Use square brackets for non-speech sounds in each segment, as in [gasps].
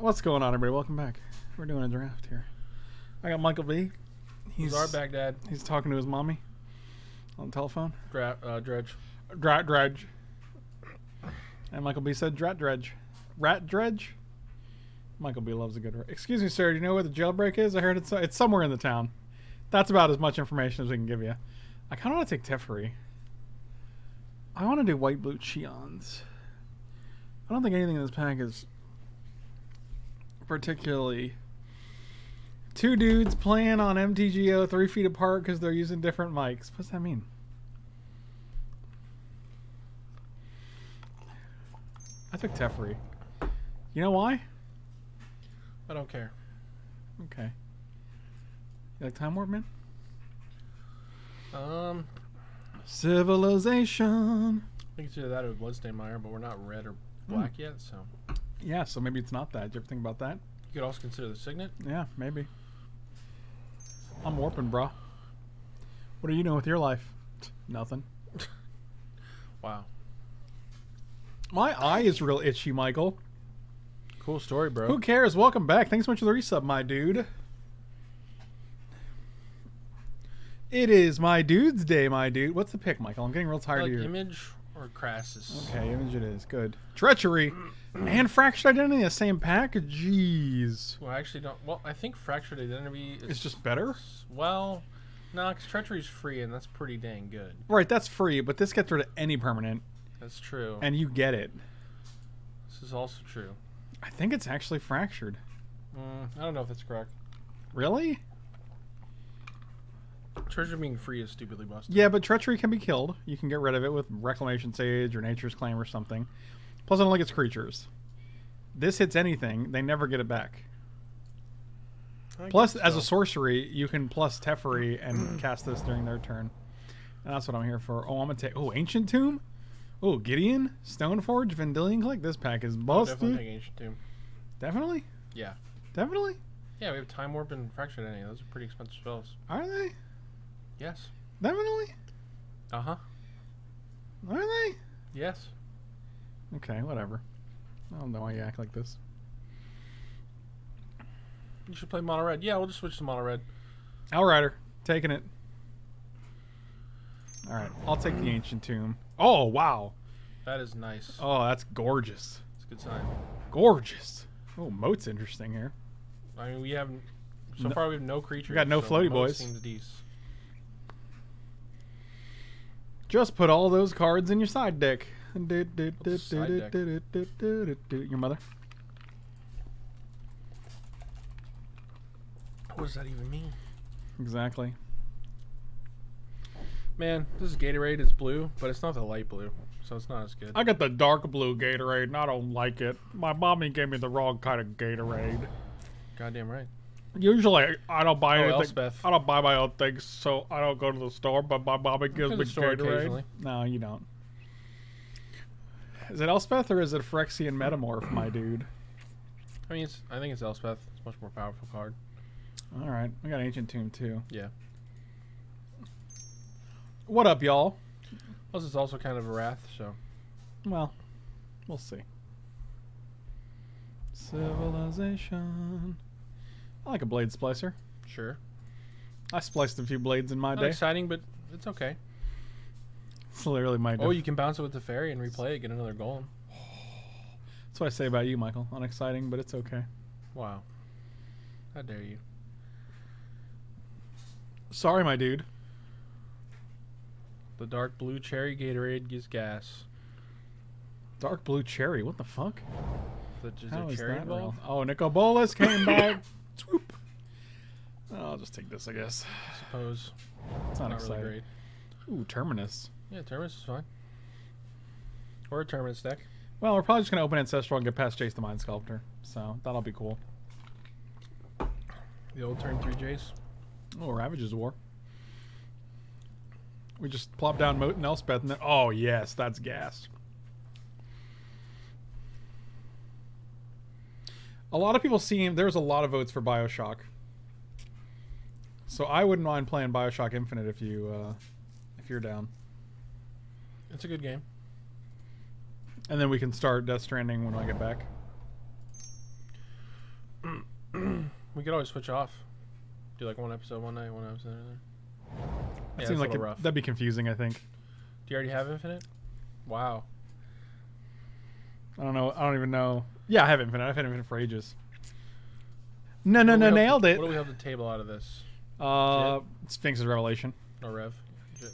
What's going on, everybody? Welcome back. We're doing a draft here. I got Michael B. He's He's our Baghdad He's talking to his mommy on the telephone. dra- uh, dredge. Drat dredge. And Michael B said drat dredge. Rat dredge. Michael B loves a good. Excuse me, sir. Do you know where the jailbreak is? I heard it's it's somewhere in the town. That's about as much information as we can give you. I kind of want to take Teferi. I want to do white blue Cheons. I don't think anything in this pack is particularly. Two dudes playing on MTGO three feet apart because they're using different mics. What's that mean? I took Teferi. You know why? I don't care. Okay. You like Time Warp, man? Um, Civilization. I think it's either that or Bloodstained Mire, but we're not red or black yet, so Yeah, so maybe it's not that. Did you ever think about that? you could also consider the Signet. Yeah, maybe. I'm warping, bro. What are you doing with your life? Nothing. [laughs] Wow, My eye is real itchy, Michael. cool story, bro. Who cares? Welcome back. Thanks so much for the resub, my dude. It is my dude's day, my dude. What's the pick, Michael? I'm getting real tired like of you. Image or Crassus? Okay, image it is. Good. Treachery and fractured identity in the same pack? Jeez. Well, I actually don't. Well, I think Fractured Identity is It's just better? well, no, because Treachery's free and that's pretty dang good. Right, that's free, but this gets rid of any permanent, That's true. and you get it. this is also true. I think it's actually fractured. Mm, I don't know if that's correct. Really? Treachery being free is stupidly busted. Yeah, but treachery can be killed. You can get rid of it with Reclamation Sage or Nature's Claim or something. Plus, I don't like its creatures. This hits anything, they never get it back. I Plus, as a sorcery, you can plus Teferi and [clears throat] cast this during their turn. And that's what I'm here for. Oh, I'm gonna take. Oh, Ancient Tomb. Oh, Gideon, Stoneforge, Vendilion Clique. This pack is I'll definitely take Ancient Tomb. Definitely, Yeah. definitely. Yeah, we have Time Warp and Fractured Identity. Those are pretty expensive spells. Are they? Yes. Definitely. Uh huh. Are they? Yes. Okay, whatever. I don't know why you act like this. You should play mono red. Yeah, we'll just switch to mono red. Outrider, taking it. All right, I'll take the Ancient Tomb. Oh wow. That is nice. Oh, that's gorgeous. It's a good sign. Gorgeous. Oh, moat's interesting here. I mean, we have so No- far we have no creatures. We got no so floaty boys. Seems decent. Just put all those cards in your side deck. Your mother. What does that even mean? Exactly. Man, this is Gatorade. It's blue, but it's not the light blue, so it's not as good. I got the dark blue Gatorade, and I don't like it. My mommy gave me the wrong kind of Gatorade. Goddamn right. Usually, I don't buy Oh, anything. Elspeth. I don't buy my own things, so I don't go to the store. But my mommy gives me Gatorade. No, you don't. Is it Elspeth or is it Phyrexian Metamorph, my dude? I mean, it's, I think it's Elspeth. It's a much more powerful card. All right, we got Ancient Tomb too. Yeah. What up, y'all? Plus, it's also kind of a wrath. So Well, we'll see. Civilization. I like a blade splicer. sure. I spliced a few blades in my Not day. exciting, but it's okay. Literally my. Oh, you can bounce it with Teferi and replay it, get another golem. That's what I say about you, Michael. Unexciting, but it's okay. Wow. How dare you? Sorry, my dude. The dark blue cherry Gatorade gives gas. Dark blue cherry. What the fuck? The, is How is cherry that real? Oh, Nicol Bolas came back. [laughs] Swoop. I'll just take this, I guess. I suppose. It's not, Not exciting. really great. Ooh, Terminus. Yeah, Terminus is fine. Or a Terminus deck. Well, we're probably just gonna open Ancestral and get past Jace the Mind Sculptor, so that'll be cool. The old turn 3 Jace. Oh, Ravages War. We just plop down Moat and Elspeth, and then oh yes, that's gas. A lot of people seem there's a lot of votes for Bioshock, so I wouldn't mind playing Bioshock Infinite if you uh, if you're down, It's a good game. and then we can start Death Stranding when I get back. [clears throat] we could always switch off. Do like one episode one night, one episode another. That Yeah, seems like it- rough. that'd be confusing. I think. Do you already have Infinite? Wow. I don't know. I don't even know. Yeah, I have Infinite. I've had Infinite for ages. No, no, no, have to- nailed it. What do we have to table out of this? Uh, Sphinx's Revelation. No rev.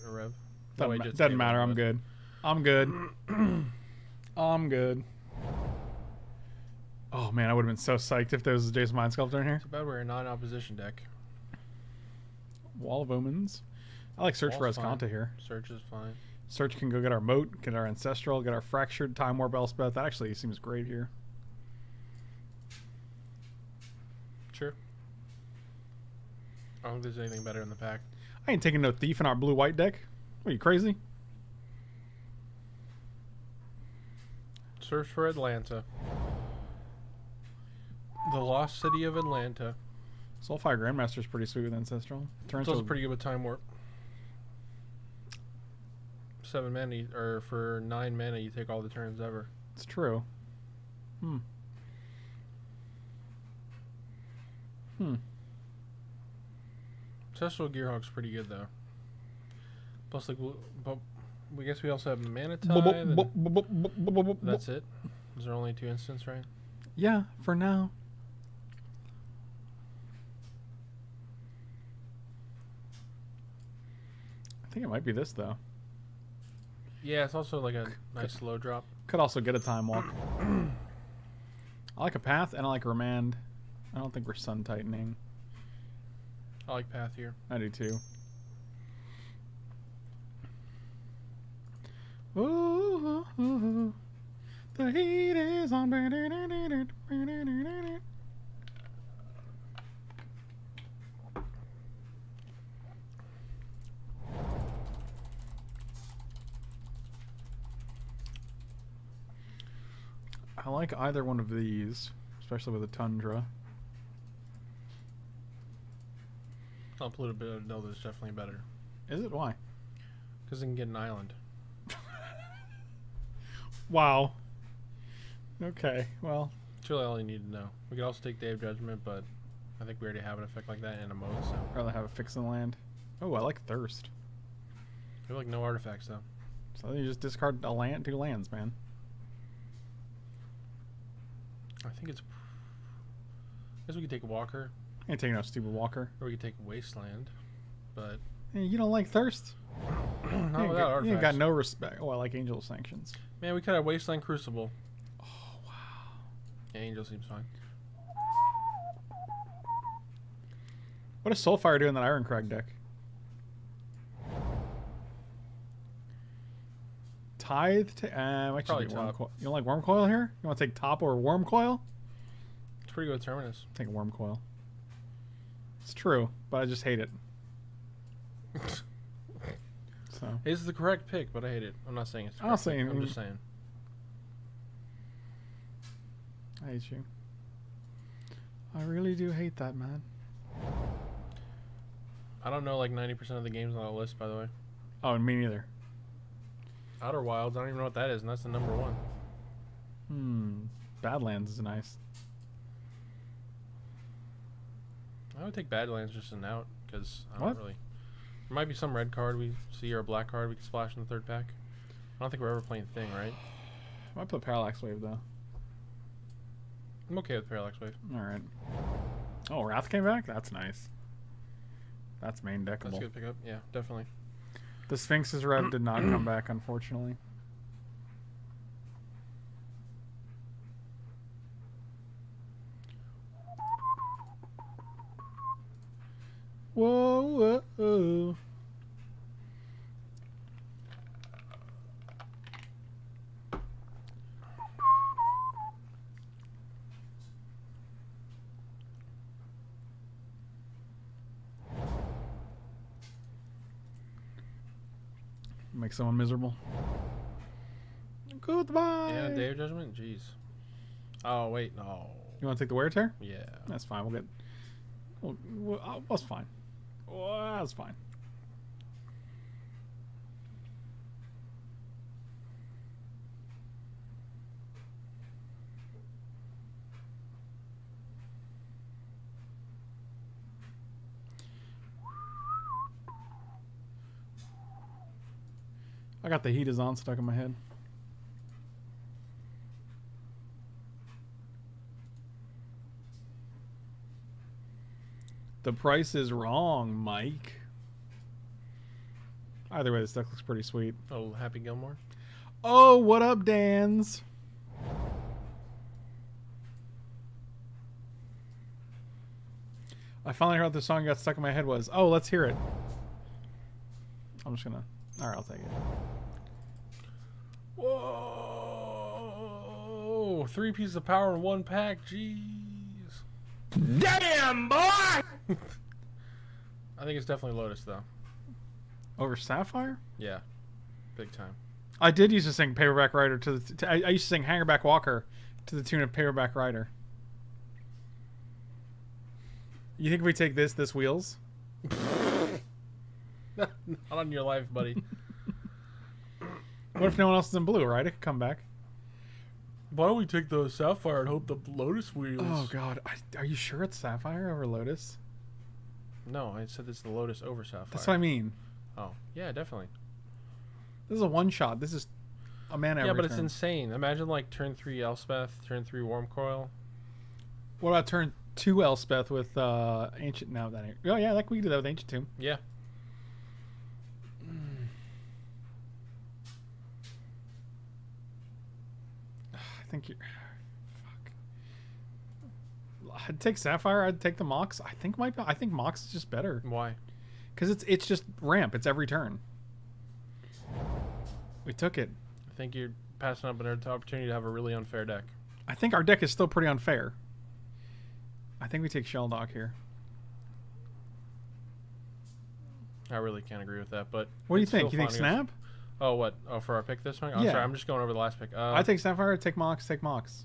Or rev? No, Doesn't, wait, ma- doesn't matter. I'm but- good. I'm good. [clears throat] I'm good. Oh man, I would have been so psyched if there was a Jace the Mind Sculptor in here. Too bad we're a non-opposition deck. Wall of Omens. I like Search for Wall's fine. Azcanta here. Search is fine. Search can go get our Moat, get our Ancestral, get our Fractured Time Warp Elspeth. That actually seems great here. Sure. I don't think there's anything better in the pack. I ain't taking no Thief in our blue-white deck. Are you crazy? Search for Atlanta. The Lost City of Atlanta. Soulfire Grandmaster's pretty sweet with Ancestral. Turns also pretty good with Time Warp. Seven mana, or for nine mana, you take all the turns ever. It's true. Hmm. Hmm. Ancestral Gearhulk's pretty good though. Plus, like, but we guess we also have Mana Tithe. and That's it. Is there only two instants, right? Yeah, for now. I think it might be this though. Yeah, it's also like a nice slow drop. Could also get a time walk. [clears throat] I like a path and I like remand. I don't think we're sun tightening. I like Path here. I do too. Ooh, ooh, ooh. the heat is on. I like either one of these, especially with a tundra. I'll put a bit of no, that's definitely better. Is it? Why? Because it can get an island. Wow. Okay, well, That's really all you need to know. We could also take Day of Judgment, but I think we already have an effect like that in a mode, so. rather have a fix in the land. Oh, I like thirst. I have like no artifacts though. So you just discard a land, two lands, man. I think it's. I guess we could take Walker, I ain't taking no stupid walker. or we could take Wasteland, but Hey, you don't like thirst? [clears throat] not you, ain't got, you ain't got no respect. Oh, I like Angel Sanctions. Man, we could have Wasteland Crucible. Oh wow. Yeah, Angel seems fine. What does Soulfire do in that Iron Crag deck? Tithe to uh, might just Probably be worm top. coil. You don't like Wurmcoil here? You want to take top or Wurmcoil? It's pretty good Terminus. Take Wurmcoil. It's true, but I just hate it. So It's the correct pick, but I hate it. I'm not saying it's. I'm not correct pick. saying- I'm just saying. I hate you. I really do hate that, man. I don't know like 90% of the games on the list, by the way. Oh, me neither. Outer Wilds, I don't even know what that is, and that's the number one. Hmm. Badlands is nice. I would take Badlands just an out because I don't really. There might be some red card we see or a black card we can splash in the third pack. I don't think we're ever playing Thing, right? I might put Parallax Wave though. I'm okay with Parallax Wave. All right. Oh, Wrath came back. That's nice. That's main deckable. That's a good pickup. Yeah, definitely. The Sphinx's Rev did not come back, unfortunately. Whoa, whoa, whoa. Make someone miserable. Goodbye. Yeah, Day of Judgment? Jeez. Oh, wait, no. You want to take the wear tear? Yeah. That's fine. We'll get. We'll, we'll, uh, that's fine. Well, that's fine. I got the heat is on stuck in my head. The price is wrong, Mike. Either way, this deck looks pretty sweet. Oh, Happy Gilmore. Oh, what up, Dan's? I finally heard what the song got stuck in my head was. Oh, let's hear it. I'm just gonna. All right, I'll take it. Whoa! Three pieces of power in one pack. Jeez. Damn, boy! I think it's definitely Lotus, though. Over Sapphire? Yeah. Big time. I did used to sing Paperback Writer to the. To, I, I used to sing Hangerback Walker to the tune of Paperback Writer. You think if we take this, this wheels? [laughs] Not on your life, buddy. what if no one else is in blue, right? It could come back. Why don't we take the Sapphire and hope the Lotus wheels? Oh, God. I, are you sure it's Sapphire over Lotus? No, I said it's the Lotus over Sapphire. That's what I mean. Oh, yeah, definitely. This is a one shot. This is a mana. Yeah, but turn. it's insane. Imagine like turn three Elspeth, turn three Wurmcoil. What about turn two Elspeth with uh, Ancient? Now that ain't. Oh yeah, like we could do that with Ancient Tomb. Yeah. [sighs] I think you're. I'd take Sapphire. I'd take the Mox. I think might. Be, I think Mox is just better. Why? Because it's it's just ramp. It's every turn. We took it. I think you're passing up an opportunity to have a really unfair deck. I think our deck is still pretty unfair. I think we take Shelldock here. I really can't agree with that, but what do you think? You think Snap? Oh, what? Oh, for our pick this one? Oh, yeah. sorry, I'm just going over the last pick. Uh, I take Sapphire. Take Mox. Take Mox.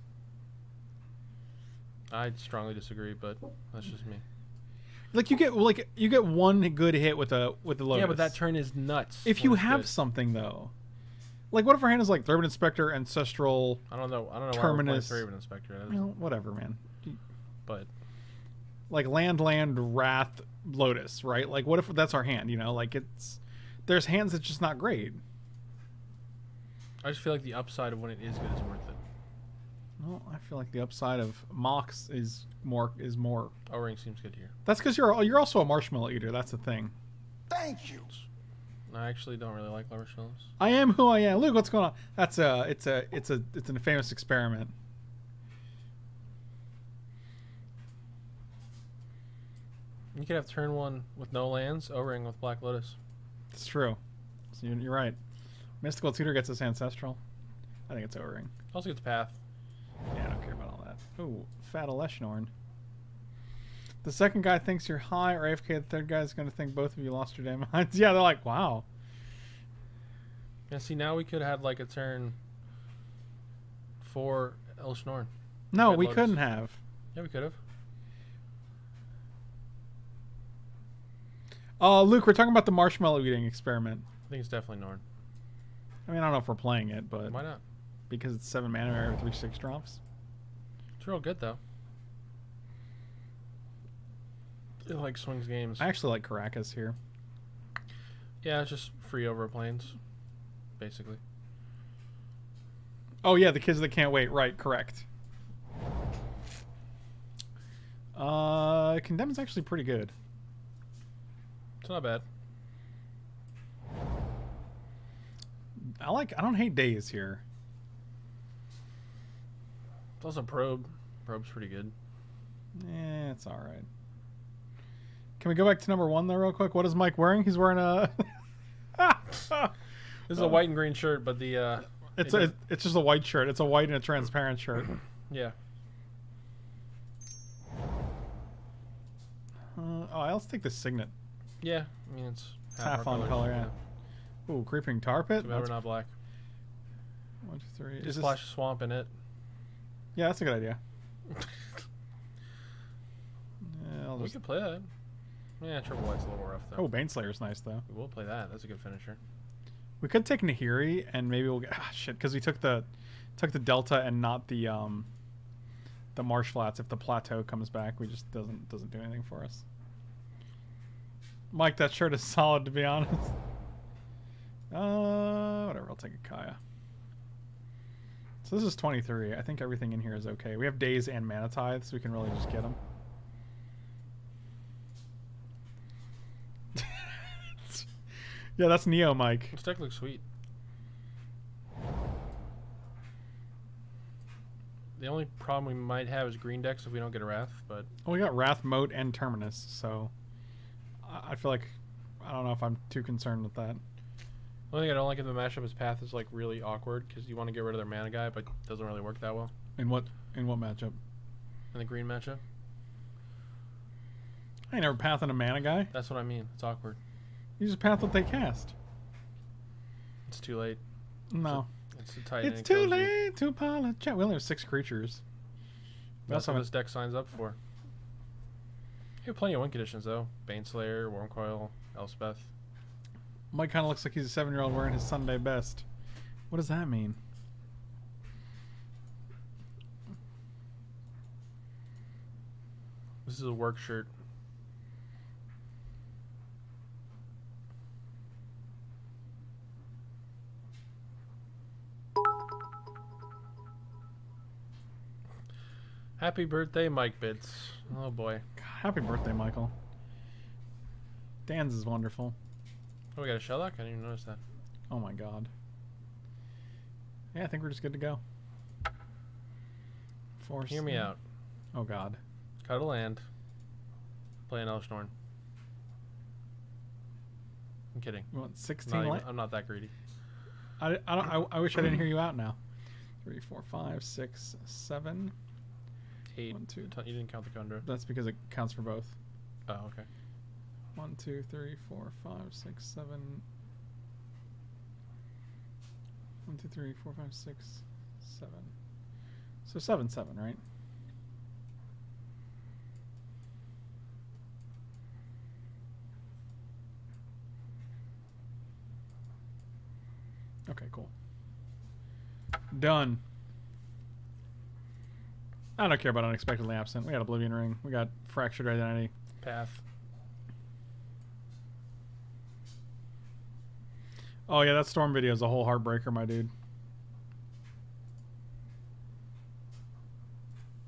I strongly disagree, but that's just me. Like you get like you get one good hit with a with the Lotus. Yeah, but that turn is nuts. If you have good. something though, like what if our hand is like Thraben Inspector, Ancestral? I don't know. I don't know. Terminus. Thraben Inspector. Well, whatever, man. But like land, land, Wrath, Lotus, right? Like what if that's our hand? You know, like it's there's hands that's just not great. I just feel like the upside of when it is good is worth it. Well, I feel like the upside of Mox is more is more. O ring seems good here. That's because you're you're also a marshmallow eater. That's the thing. Thank you. I actually don't really like marshmallows. I am who I am. Look what's going on. That's a it's a it's a it's a famous experiment. You could have turn one with no lands, O ring with Black Lotus. It's true. So you're, you're right. Mystical Tutor gets his ancestral. I think it's O ring. Also gets path. Yeah, I don't care about all that. Ooh, Fat Elesh Norn. The second guy thinks you're high or AFK. The third guy's going to think both of you lost your damn [laughs] minds. yeah, they're like, wow. Yeah, see, now we could have like a turn for Elesh Norn. No, we Lotus. couldn't have. Yeah, we could have. Uh, Luke, we're talking about the marshmallow eating experiment. I think it's definitely Norn. I mean, I don't know if we're playing it, but why not? Because it's seven mana every three six drops. It's real good though. It like swings games. I actually like Karakas here. Yeah, it's just free over planes, basically. Oh yeah, the kids that can't wait. Right, correct. Uh, Condemn is actually pretty good. It's not bad. I like. I don't hate days here. It's also probe. Probe's pretty good. Yeah, it's all right. Can we go back to number one though, real quick? What is Mike wearing? He's wearing a. [laughs] this is a white and green shirt, but the. Uh, it's it a, it's just a white shirt. It's a white and a transparent shirt. [clears throat] yeah. Uh, oh, I'll take the signet. Yeah, I mean it's half, half on color. Yeah. yeah. Ooh, creeping tar pit. Too not black. One, two, three. Just splash this... swamp in it. Yeah, that's a good idea. [laughs] yeah, we could play that. Yeah, triple white's a little rough though. Oh, Baneslayer's nice though. We will play that. That's a good finisher. We could take Nahiri and maybe we'll get ah, shit because we took the took the delta and not the um the marsh flats. If the plateau comes back, we just doesn't doesn't do anything for us. Mike, that shirt is [laughs] solid to be honest. Uh, whatever. I'll take a Kaya. So this is 23. I think everything in here is okay. We have days and mana tithe, so we can really just get them. [laughs] yeah, that's Neo, Mike. This deck looks sweet. The only problem we might have is green decks if we don't get a Wrath, but Well, we got Wrath, Moat, and Terminus, so I I feel like I don't know if I'm too concerned with that. The only thing I don't like in the mashup is Path is like really awkward because you want to get rid of their mana guy, but it doesn't really work that well In what in what matchup? in the green matchup. I ain't never pathing a mana guy. That's what I mean. It's awkward. You just path what they cast. It's too late. No, It's too tight. and it's it too kills you. late to apologize. We only have six creatures. We That's what this deck signs up for. You have plenty of win conditions though. Baneslayer, Wurmcoil, Elspeth. Mike kind of looks like he's a seven-year-old wearing his Sunday best. What does that mean? This is a work shirt. Happy birthday, Mike Bits. Oh boy. God, happy birthday, Michael. Dan's is wonderful. Oh, we got a Shelldock? I didn't even notice that. Oh my god. Yeah, I think we're just good to go. Force. Hear me out. Oh god. Cut a land. Play an Elesh Norn. I'm kidding. You want 16 not, even-? I'm not that greedy. I, I, don't, I, I wish I didn't hear you out now. Three, four, five, six, seven. Eight. One, two. You didn't count the Tundra. That's because it counts for both. Oh, okay. One, two, three, four, five, six, seven. One, two, three, four, five, six, seven. So seven, seven, right? Okay, cool. Done. I don't care about unexpectedly absent. We got Oblivion Ring. We got Fractured Identity. Path. Oh yeah, that storm video is a whole heartbreaker, my dude.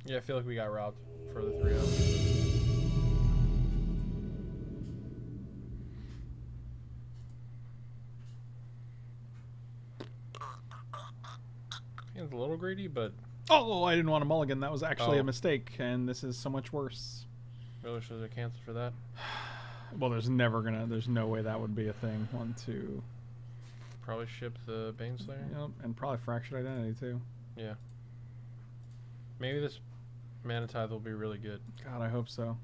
Yeah, I feel like we got robbed for the 3 0. It's a little greedy, but Oh, I didn't want a mulligan. That was actually Oh. a mistake, and this is so much worse. really should have canceled for that. [sighs] Well, there's never gonna. There's no way that would be a thing. One, two, Probably ship the Baneslayer. yep, and probably fractured identity too. Yeah. Maybe this Mana Tithe will be really good. God, I hope so.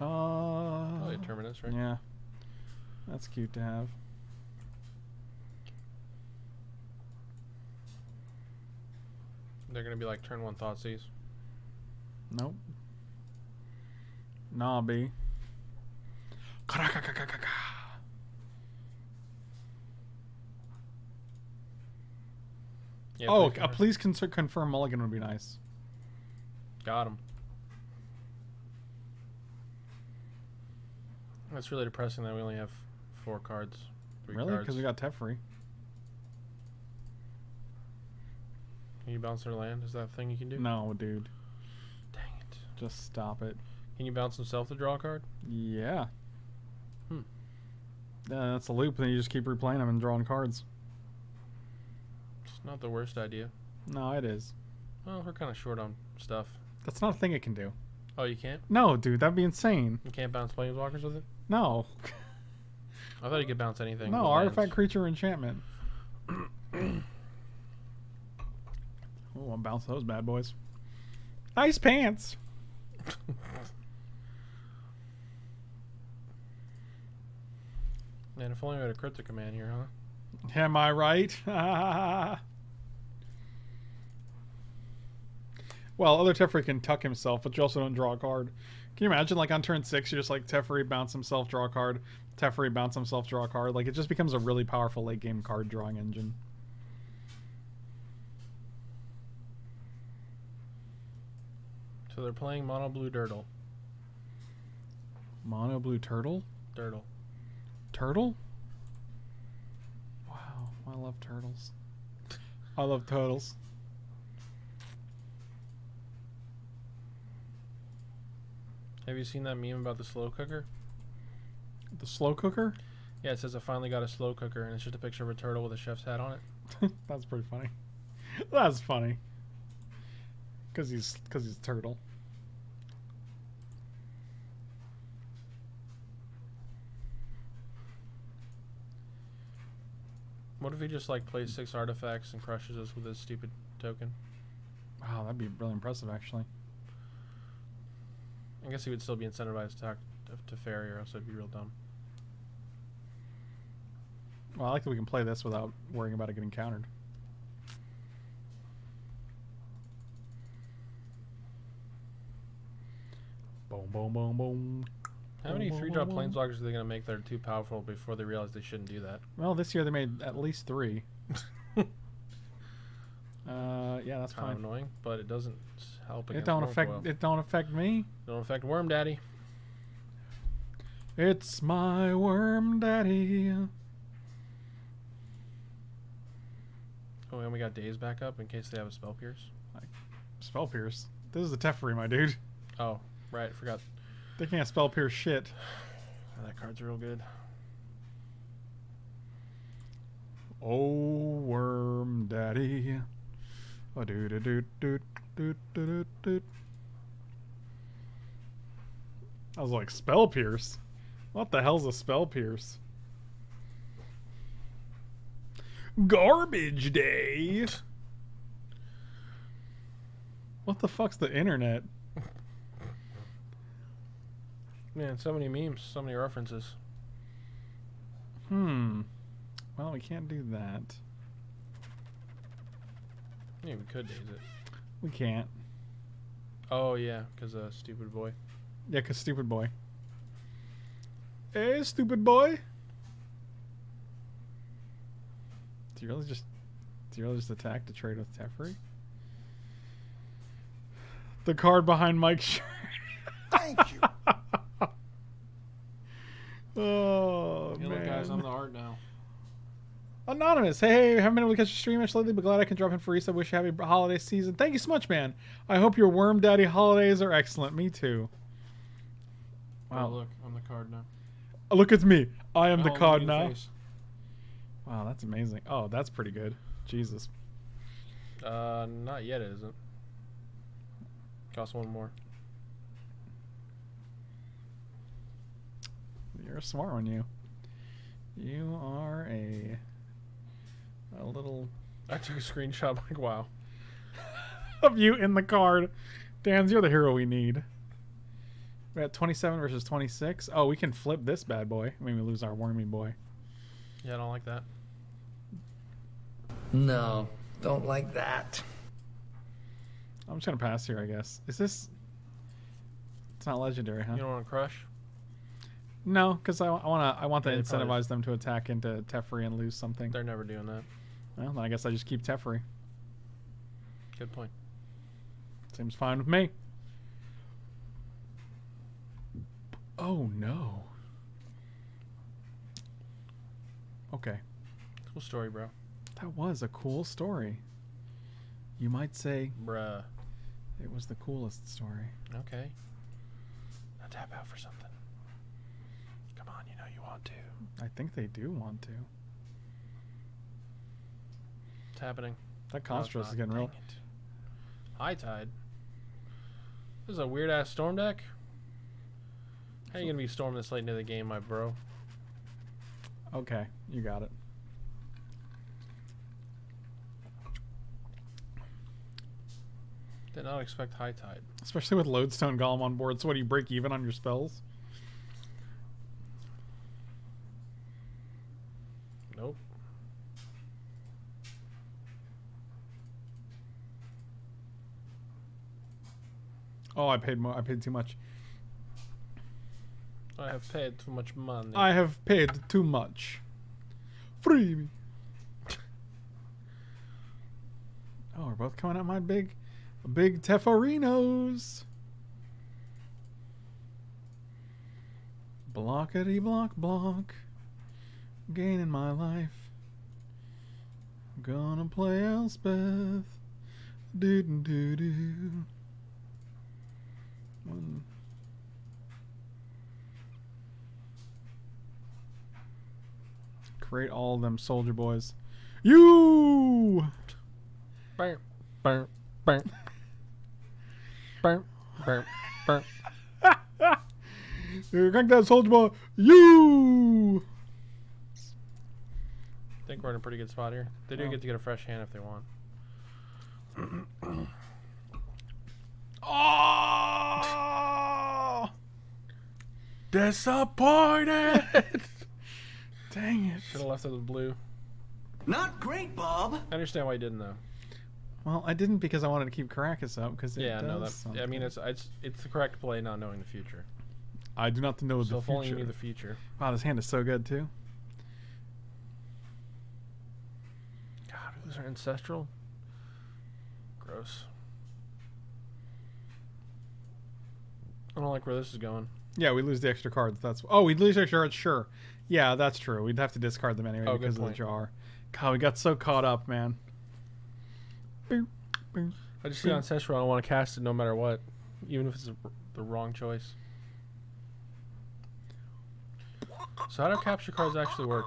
Uh, Probably a Terminus, right? yeah, that's cute to have. They're gonna be like turn one Thoughtseize. Nope. Nah, B. Yeah, oh, a Kara. please con- confirm mulligan would be nice. Got him. That's really depressing that we only have four cards. Three really? Because we got Teferi. Can you bounce their land? Is that a thing you can do? No, dude. Dang it. Just stop it. Can you bounce himself to draw a card? Yeah. Hmm. Yeah, that's a loop. Then you just keep replaying them and drawing cards. Not the worst idea. No, it is. Well, we're kind of short on stuff. That's not a thing it can do. Oh, you can't? No, dude, that'd be insane. You can't bounce planeswalkers with it? No. I thought you could bounce anything. no, artifact lands. creature enchantment. [coughs] Oh, I'll bounce those bad boys. Nice pants. [laughs] Man, if only we had a cryptic command here, huh? Am I right? [laughs] well, other Teferi can tuck himself, but you also don't draw a card. Can you imagine, like on turn six, you're just like Teferi bounce himself, draw a card. Teferi bounce himself, draw a card. Like it just becomes a really powerful late game card drawing engine. So they're playing mono blue Dirtle. Mono blue turtle, Dirtle. turtle. Wow, I love turtles. I love turtles. Have you seen that meme about the slow cooker? The slow cooker? Yeah, it says I finally got a slow cooker, and it's just a picture of a turtle with a chef's hat on it. [laughs] That's pretty funny. That's funny. Cause he's cause he's a turtle. What if he just like plays six artifacts and crushes us with his stupid token? Wow, that'd be really impressive, actually. I guess he would still be incentivized to talk to, to Fairy, or else it'd be real dumb. Well, I like that we can play this without worrying about it getting countered. Boom, boom, boom, boom. How many three drop planeswalkers are they gonna make that are too powerful before they realize they shouldn't do that? Well, this year they made at least three. [laughs] Yeah, that's Kind of fine. annoying, but it doesn't help. It against don't Worm affect Coil. it. Don't affect me. Don't affect Worm Daddy. It's my worm daddy. Oh, and we got Days back up in case they have a spell pierce. Spell pierce. This is the Teferi, my dude. Oh, right, forgot. They can't spell pierce shit. [sighs] That card's real good. Oh, worm daddy. Oh, do do do do do do do. I was like, spell pierce. What the hell's a spell pierce? Garbage day. What the fuck's the internet? Man, so many memes, so many references. Hmm. Well, we can't do that. Yeah, we could daze it. We can't. Oh yeah, because uh, stupid boy. Yeah, 'cause stupid boy. Hey, stupid boy. Do you really just do you really just attack to trade with Teferi? The card behind Mike's shirt. Thank you. [laughs] oh Yeah, man. look, guys, I'm the art now. Anonymous, hey, hey, haven't been able to catch your stream much lately, but glad I can drop in for Easter. Wish you happy holiday season. Thank you so much, man. I hope your Worm Daddy holidays are excellent. Me too. Wow, Wow. look, I'm the card now. Look at me. I am the Oh, card now. face. Wow, that's amazing. Oh, that's pretty good. Jesus. Uh, not yet, it isn't. Cost one more. You're a smart one, you. You are a a little I took a screenshot. [laughs] Like, wow. [laughs] of you in the card. Dan's, you're the hero we need. We got 27 versus 26. Oh, we can flip this bad boy. I mean, we lose our wormy boy. Yeah, I don't like that. No, don't like that. I'm just gonna pass here, I guess. Is this? It's not legendary, huh? You don't want to crush? no, because I, I wanna I want to Yeah, they probably- incentivize them to attack into Teferi and lose something. They're never doing that. Well, then I guess I just keep Teferi. Good point. Seems fine with me. Oh no. Okay, Cool story, bro. that was a cool story. You might say Bruh. it was the coolest story. Okay. Now tap out for something. Come on, you know you want to. I think they do want to. It's happening. That No, construct is not. getting real. Dang it. High tide. This is a weird ass storm deck. How you gonna be storming this late into the game, my bro? Okay, you got it. Did not expect high tide. Especially with Lodestone Golem on board. So what do you break even on your spells? Nope. Oh, I paid more. I paid too much. I have paid too much money. I have paid too much. Free me. Oh, we're both coming out my big, big Teferinos. Blockety block block. Gaining my life. Gonna play Elspeth. Do do do do. One. Create all of them soldier boys. You. Burn, burn, burn. Burn, burn, burn. [laughs] Crank that soldier boy. You. I think we're in a pretty good spot here. They do Oh. get to get a fresh hand if they want. [clears throat] Oh! Disappointed! [laughs] Dang it. Should have left it with blue. Not great, Bob. I understand why you didn't though. Well, I didn't because I wanted to keep Karakas up because Yeah, does no, that. I mean, it's it's it's the correct play, not knowing the future. I do not know So the if only you future. knew the future. Wow, this hand is so good too. God, those are ancestral. Gross. I don't like where this is going. Yeah, we lose the extra cards. That's oh, we lose extra cards. Sure. Yeah, that's true. We'd have to discard them anyway Oh, because of the jar. God, we got so caught up, man. Boom, boom. I just see Hmm. ancestral. I don't want to cast it no matter what, even if it's the- the wrong choice. So how do capture cards actually work?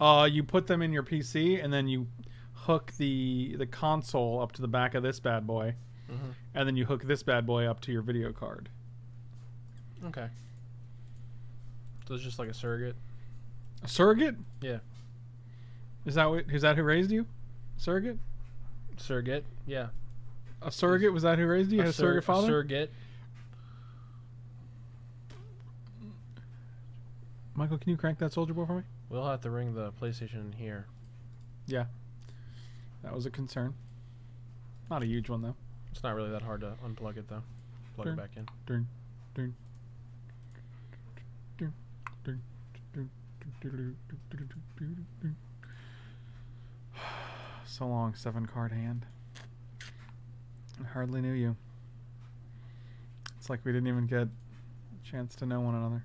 Uh, you put them in your PC and then you hook the the console up to the back of this bad boy, Mhm. and then you hook this bad boy up to your video card. Okay. So it's just like a surrogate. A surrogate? Yeah. Is that what? Is that who raised you? Surrogate? Surrogate. Yeah. A surrogate? Was that who raised you? Had a sur- surrogate father? surrogate. Michael, can you crank that soldier boy for me? We'll have to ring the PlayStation here. Yeah. That was a concern. Not a huge one though. It's not really that hard to unplug it though. Plug Sure. it back in. Dun, dun, dun, dun, dun, dun, dun, dun, dun. [sighs] So long, seven card hand. I hardly knew you. It's like we didn't even get a chance to know one another.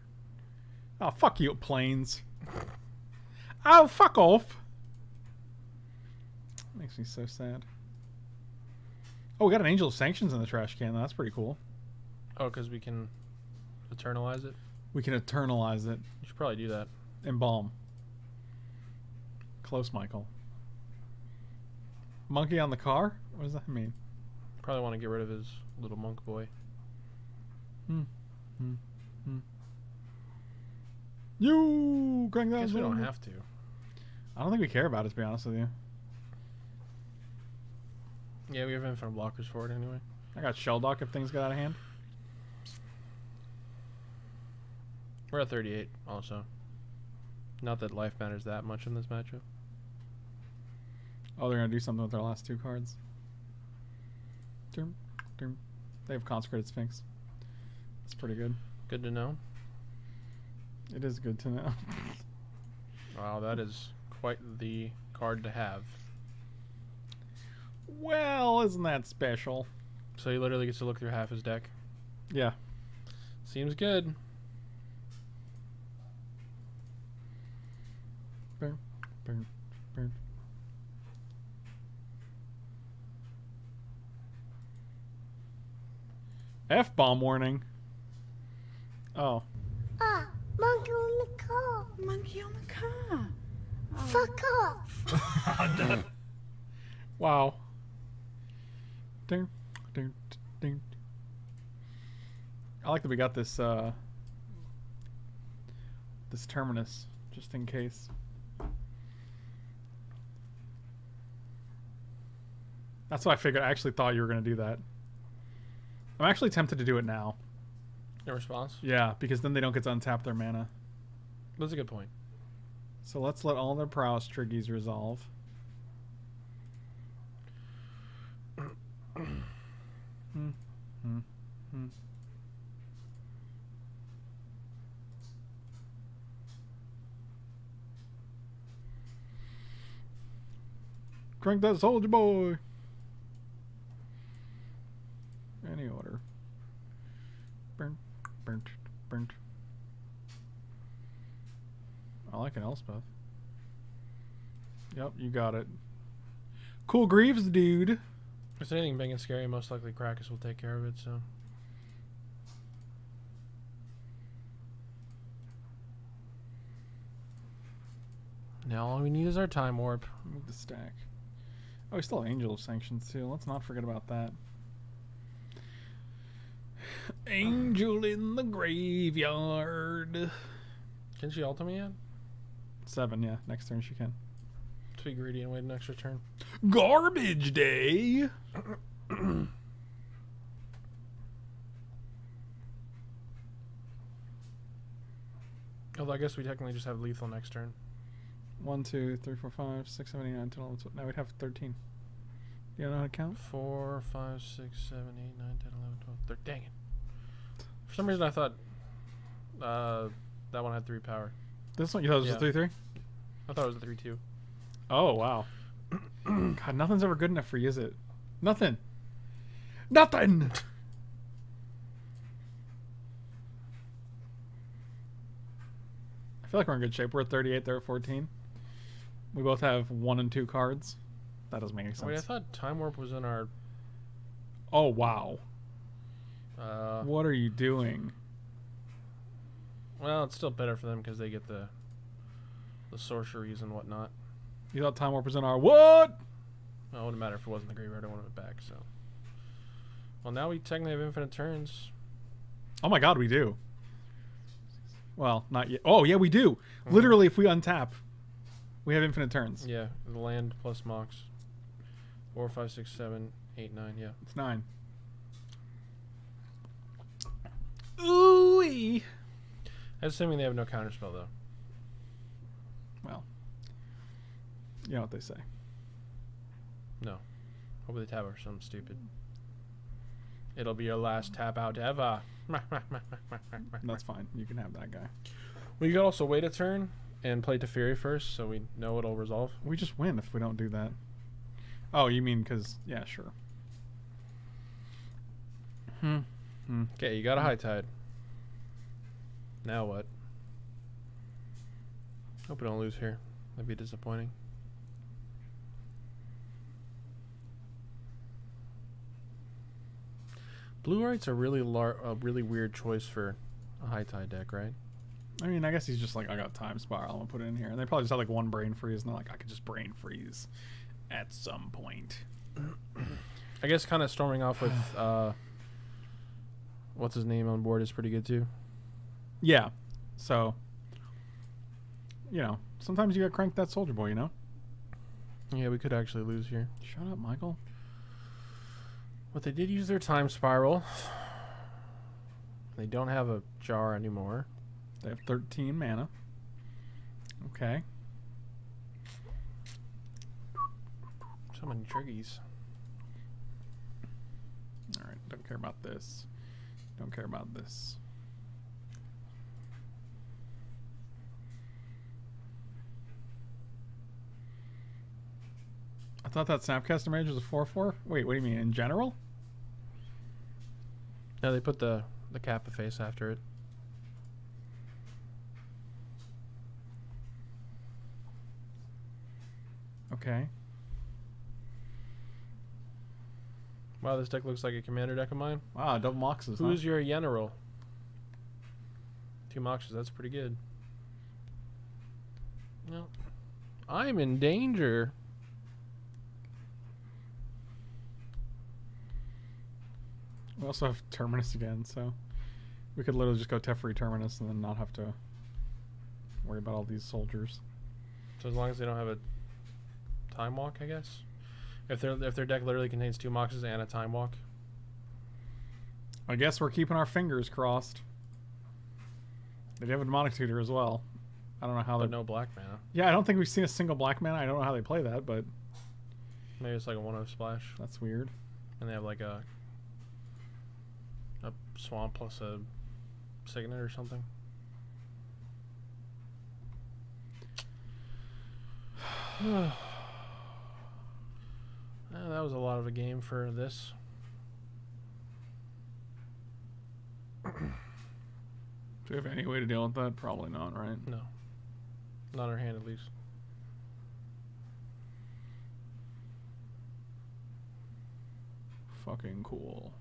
Oh, fuck you, planes. Oh, fuck off. Makes me so sad. Oh, we got an Angel of Sanctions in the trash can. That's pretty cool. Oh, because we can eternalize it. We can eternalize it. You should probably do that. Embalm. Close, Michael. Monkey on the car? What does that mean? Probably want to get rid of his little monk boy. Hmm. Hmm. Hmm. You crank that. Guess we don't have to. I don't think we care about it, to be honest with you. Yeah, we have infinite blockers for it anyway. I got shell dock if things get out of hand. We're at 38 also. Not that life matters that much in this matchup. Oh, they're gonna do something with their last two cards. Dum, dum. They have consecrated sphinx. That's pretty good. Good to know. It is good to know. [laughs] Wow, that is quite the card to have. well, isn't that special? So he literally gets to look through half his deck. Yeah. Seems good. Burn, burn, burn. F bomb warning. Oh. Ah, monkey on the car. Monkey on the car. Fuck off. [laughs] Wow. Ding, ding, ding. I like that we got this uh this terminus just in case. That's what I figured. I actually thought you were going to do that. I'm actually tempted to do it now. No response. Yeah, because then they don't get to untap their mana. That's a good point. So let's let all their prowess triggies resolve. Hmm, hmm, hmm. Crank that soldier boy. Any order. Burnt, burnt, burnt. I like an Elspeth. Yep, you got it. Cool Greaves, dude. If it's anything big and scary, most likely Karakas will take care of it. So. Now all we need is our time warp. Move the stack. Oh, we still have Angel of Sanctions too. Let's not forget about that. Angel in the graveyard. Can she ult me yet? Seven, yeah. Next turn she can. To be greedy and wait an extra turn. Garbage day. Although I guess we technically just have lethal next turn. One, two, three, four, five, six, seven, eight, nine, ten, eleven, twelve. Now we'd have thirteen. Do you know how to count? Four, five, six, seven, eight, nine, ten, eleven, twelve, thirteen. Dang it. For some reason I thought uh, that one had three power. This one, you thought it was Yeah. a three, three? I thought it was a three two. Oh wow. [clears throat] God, nothing's ever good enough for you, is it? Nothing. Nothing. I feel like we're in good shape. We're at 38. They're at 14. We both have one and two cards. That doesn't make any sense. Wait, I thought time warp was in our. oh wow. Uh, What are you doing? well, it's still better for them because they get the the sorceries and whatnot. You thought Time Warp was in our what? Well, it wouldn't matter if it wasn't the graveyard. I wanted it back. So. Well, now we technically have infinite turns. Oh my god, we do. Well, not yet. Oh yeah, we do. Mhm. Literally, if we untap, we have infinite turns. Yeah, the land plus mox. Four, five, six, seven, eight, nine. Yeah. It's nine. Ooh. That's assuming they have no counterspell though. Well, you know what they say. No. Hopefully they tap or something stupid. It'll be your last tap out ever. [laughs] That's fine. You can have that guy. We could also wait a turn and play Teferi first, so we know it'll resolve. We just win if we don't do that. Oh, you mean because yeah, sure. Hmm. Hmm. Okay, you got a high tide. Now what? Hope we don't lose here. That'd be disappointing. Blue Right's a really lar- a really weird choice for a high tide deck, right? I mean, I guess he's just like, I got time spiral. I'm gonna put it in here, and they probably just have like one brain freeze, and they're like, I could just brain freeze at some point. I guess kind of storming off with [sighs] uh, what's his name on board is pretty good too. Yeah. So, you know, sometimes you got crank that soldier boy. You know. Yeah, we could actually lose here. Shut up, Michael. But they did use their time spiral. They don't have a jar anymore. They have 13 mana. Okay. So many triggies. All right. Don't care about this. Don't care about this. I thought that Snapcaster Mage was a 4 4. Wait, what do you mean? In general? No, they put the the kappa face after it. Okay. Wow, this deck looks like a commander deck of mine. Wow, double Moxes. huh? Who's your general? Two Moxes, that's pretty good. No. I'm in danger. We also have Terminus again, so we could literally just go Teferi Terminus and then not have to worry about all these soldiers. So as long as they don't have a time walk, I guess. If their if their deck literally contains two Moxes and a time walk. I guess we're keeping our fingers crossed. They have a demonic tutor as well. I don't know how But they. no black mana. Yeah, I don't think we've seen a single black mana. I don't know how they play that, but Maybe it's like a one of splash. that's weird. And they have like a a swamp plus a signet or something. [sighs] [sighs] [sighs] That was a lot of a game for this. Do we have any way to deal with that? Probably not, right? No. Not our hand at least. fucking cool.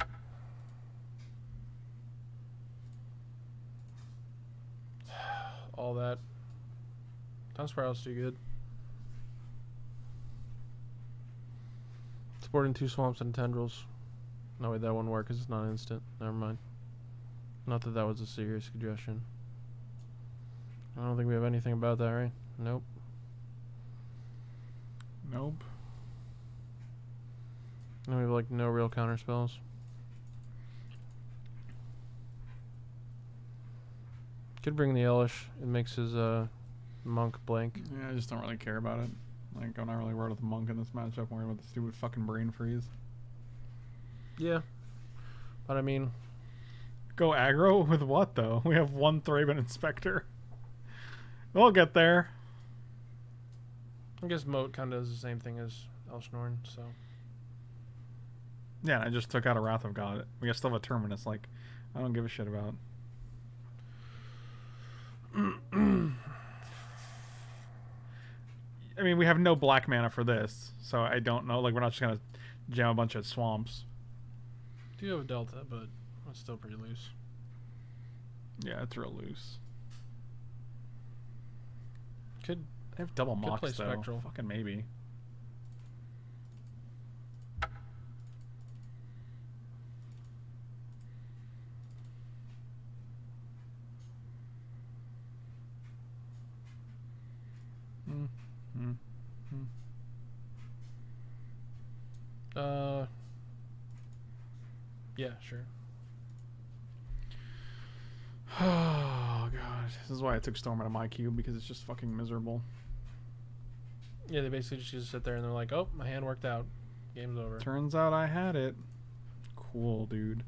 [sighs] All that. Time spiral's too good. Sporting two swamps and tendrils. No, wait, that won't work because it's not instant. Never mind. Not that that was a serious suggestion. I don't think we have anything about that, right? Nope. Nope. And we have like no real counter spells. Could bring the Elesh. It makes his uh, monk blank. Yeah, I just don't really care about it. Like, I'm not really worried with the monk in this matchup. I'm worried about the stupid fucking brain freeze. Yeah. But I mean, Go aggro with what though? We have one Thraben Inspector. We'll get there. I guess Moat kind of does the same thing as Elesh Norn, so. Yeah, and I just took out a Wrath of God. We still have a Terminus. Like, I don't give a shit about. [clears throat] [clears throat] I mean, we have no black mana for this, so I don't know. Like, we're not just gonna jam a bunch of swamps. Do you have a Delta, but it's still pretty loose. Yeah, it's real loose. Could They have double play though. Spectral. Fucking maybe. Mm, mm, mm. uh Yeah, sure. [sighs] Oh god, this is why I took Storm out of my cube because it's just fucking miserable. Yeah, they basically just sit there and they're like, "Oh, my hand worked out. Game's over." Turns out I had it. Cool, dude.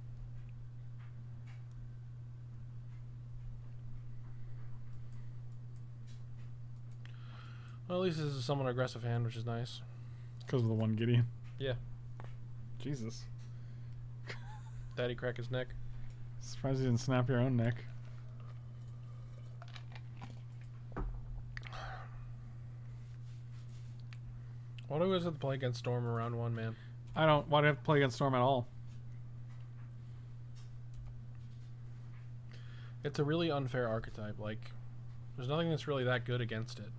Well, at least this is a somewhat aggressive hand, which is nice. Because of the one Gideon. Yeah. Jesus. Daddy crack his neck. Surprised you didn't snap your own neck. Why do we have to play against Storm around one, man? I don't. Why do I have to play against Storm at all? It's a really unfair archetype. Like, there's nothing that's really that good against it.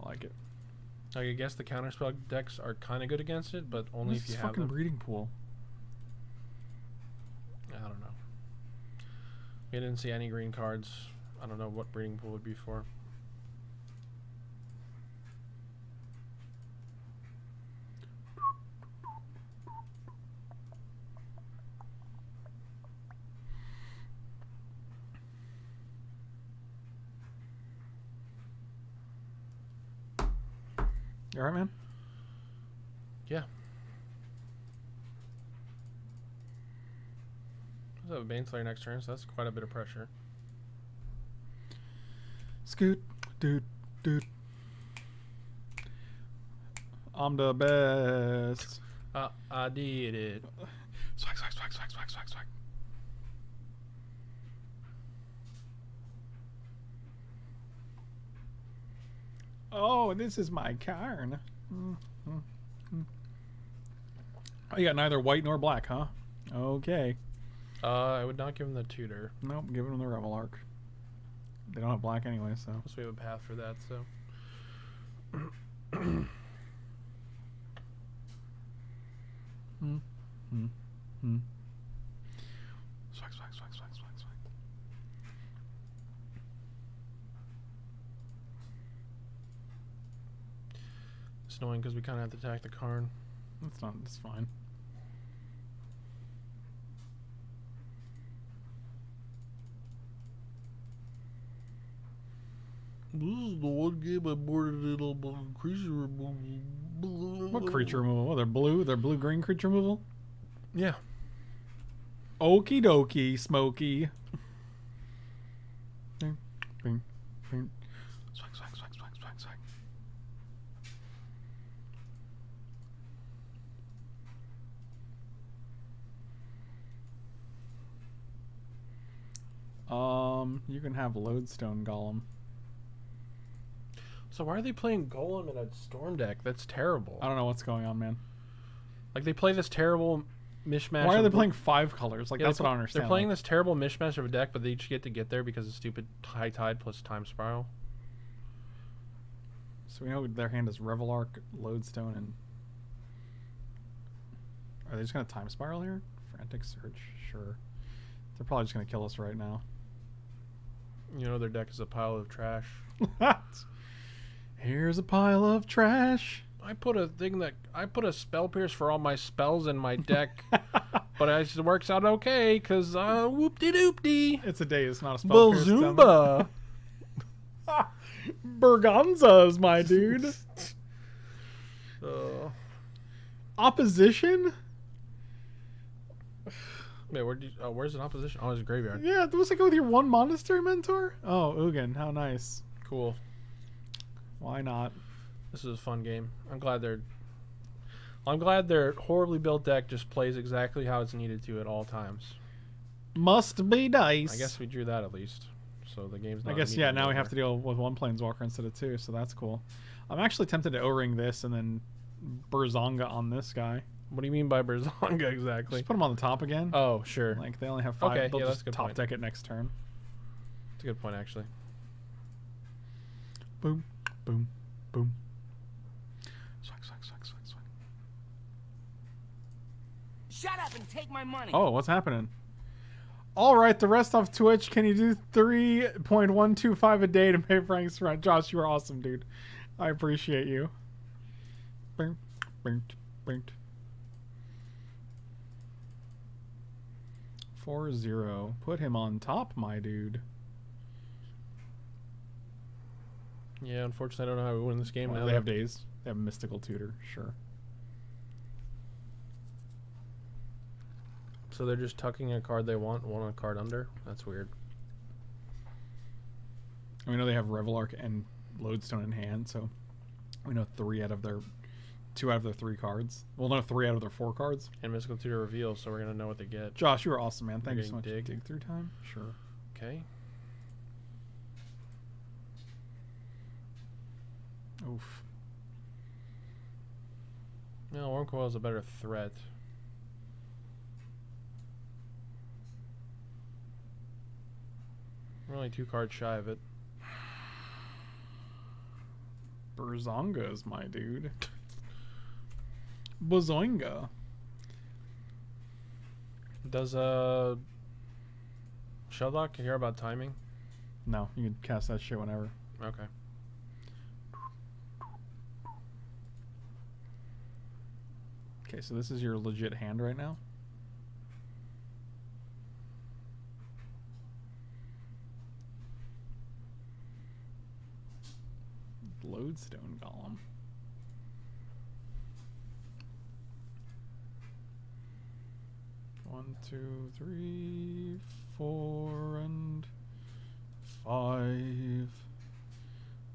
I like it. I guess the counterspell decks are kind of good against it, but only This if you is have fucking them. breeding pool. I don't know. We didn't see any green cards. I don't know what breeding pool would be for. You alright, man? Yeah. Let's have a Bane Baneslayer next turn, so that's quite a bit of pressure. Scoot, dude, dude. I'm the best. Uh, I did it. Swag, swag, swag, swag, swag, swag, swag. Oh, this is my Karn. Mm, mm, mm. Oh, you got neither white nor black, huh? Okay. Uh, I would not give him the tutor. Nope, give them the Reveillark. They don't have black anyway, so. We have a path for that, so. [coughs] Hmm. Hmm. Hmm. Swag, swag, swag, swag, swag, swag. It's annoying because we kind of have to attack the Karn. That's not. That's fine. This is the one game I boarded it on creature removal. What creature removal? Oh, they're blue. They're blue green creature removal. Yeah. Okie dokie, Smoky. [laughs] Bing, bing, bing. Swag, swag, swag, swag, swag, swag. Um, you can have Lodestone Golem. So why are they playing Golem in a Storm deck? That's terrible. I don't know what's going on, man. Like they play this terrible mishmash. Why are they playing five colors? Like Yeah, that's what I understand. They're playing like, this terrible mishmash of a deck, but they each get to get there because of stupid high tide plus time spiral. So we know their hand is Reveillark, Lodestone, and are they just gonna time spiral here? Frantic Search, sure. They're probably just gonna kill us right now. You know their deck is a pile of trash. [laughs] Here's a pile of trash. I put a thing that I put a spell pierce for all my spells in my deck, [laughs] but it works out okay because uh, whoop de doop dee. It's a day. It's not a spell. pierce down there. [laughs] Berganzas, my dude. uh, Opposition? Wait, where do you, oh, where's an opposition? Oh, it's a graveyard. Yeah, what's it go with your one monastery mentor? Oh, Ugin, how nice. Cool. Why not? This is a fun game. I'm glad they're. I'm glad their horribly built deck just plays exactly how it's needed to at all times. Must be nice. I guess we drew that at least. So the game's I guess yeah. Now we have to deal with one planeswalker instead of two, so that's cool. I'm actually tempted to O-ring this and then Berzonga on this guy. What do you mean by Berzonga [laughs] exactly? Just put them on the top again. Oh, sure. Like they only have five. Okay, They'll yeah, that's just a good top point. deck it next turn. That's a good point, actually. Boom, boom, boom. Swag, swag, swag, swag, swag. Shut up and take my money. Oh, what's happening? All right, the rest off Twitch. Can you do three point one two five a day to pay Frank's rent? Josh, you are awesome, dude. I appreciate you. Bing, bing, bing. Four zero. Put him on top, my dude. Yeah, unfortunately, I don't know how we win this game Well, now. they have days. They have mystical tutor. Sure. So they're just tucking a card they want, one on a card under. That's weird. We know they have Reveillark and Lodestone in hand, so we know three out of their two out of their three cards. Well, no, three out of their four cards. And mystical tutor reveal, so we're gonna know what they get. Josh, you are awesome, man. Thank you so much. dig. Dig through time. Sure. Okay. Oof. No, Wurmcoil is a better threat. We're only two cards shy of it. Berzonga is my dude. [laughs] Bazoinga. Does uh Shelldock care about timing? No, you can cast that shit whenever. Okay. Okay, so this is your legit hand right now. Lodestone Golem. One, two, three, four, and five.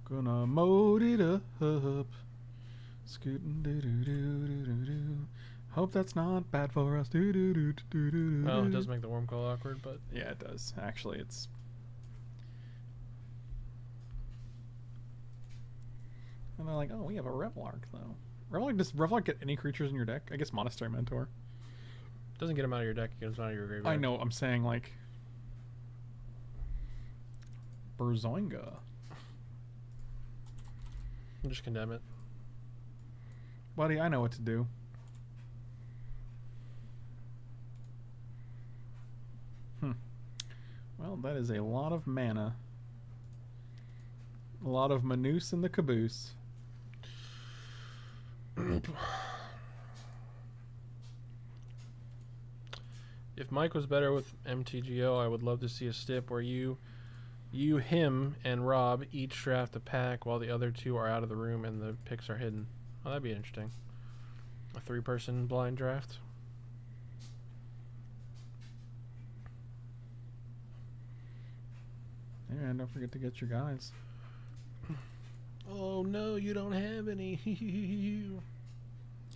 Gonna moat it up. Scootin' doo doo doo doo doo doo. Hope that's not bad for us. Doo doo doo doo doo. Oh, well, it does make the Wurmcoil awkward, but Yeah, it does. Actually, it's. And they're like, oh, we have a Reveillark though. Reveillark does Reveillark get any creatures in your deck? I guess Monastery Mentor. Doesn't get them out of your deck, it gets them out of your graveyard. I know. I'm saying like. Berzoinga. Just condemn it. Buddy, I know what to do. Hmm. Well, that is a lot of mana. A lot of Manus in the caboose. [clears throat] If Mike was better with MTGO, I would love to see a stip where you, you, him, and Rob each draft a pack while the other two are out of the room and the picks are hidden. Oh, that'd be interesting. A three-person blind draft. Hey man, don't forget to get your guys. [clears throat] Oh no, you don't have any. [laughs]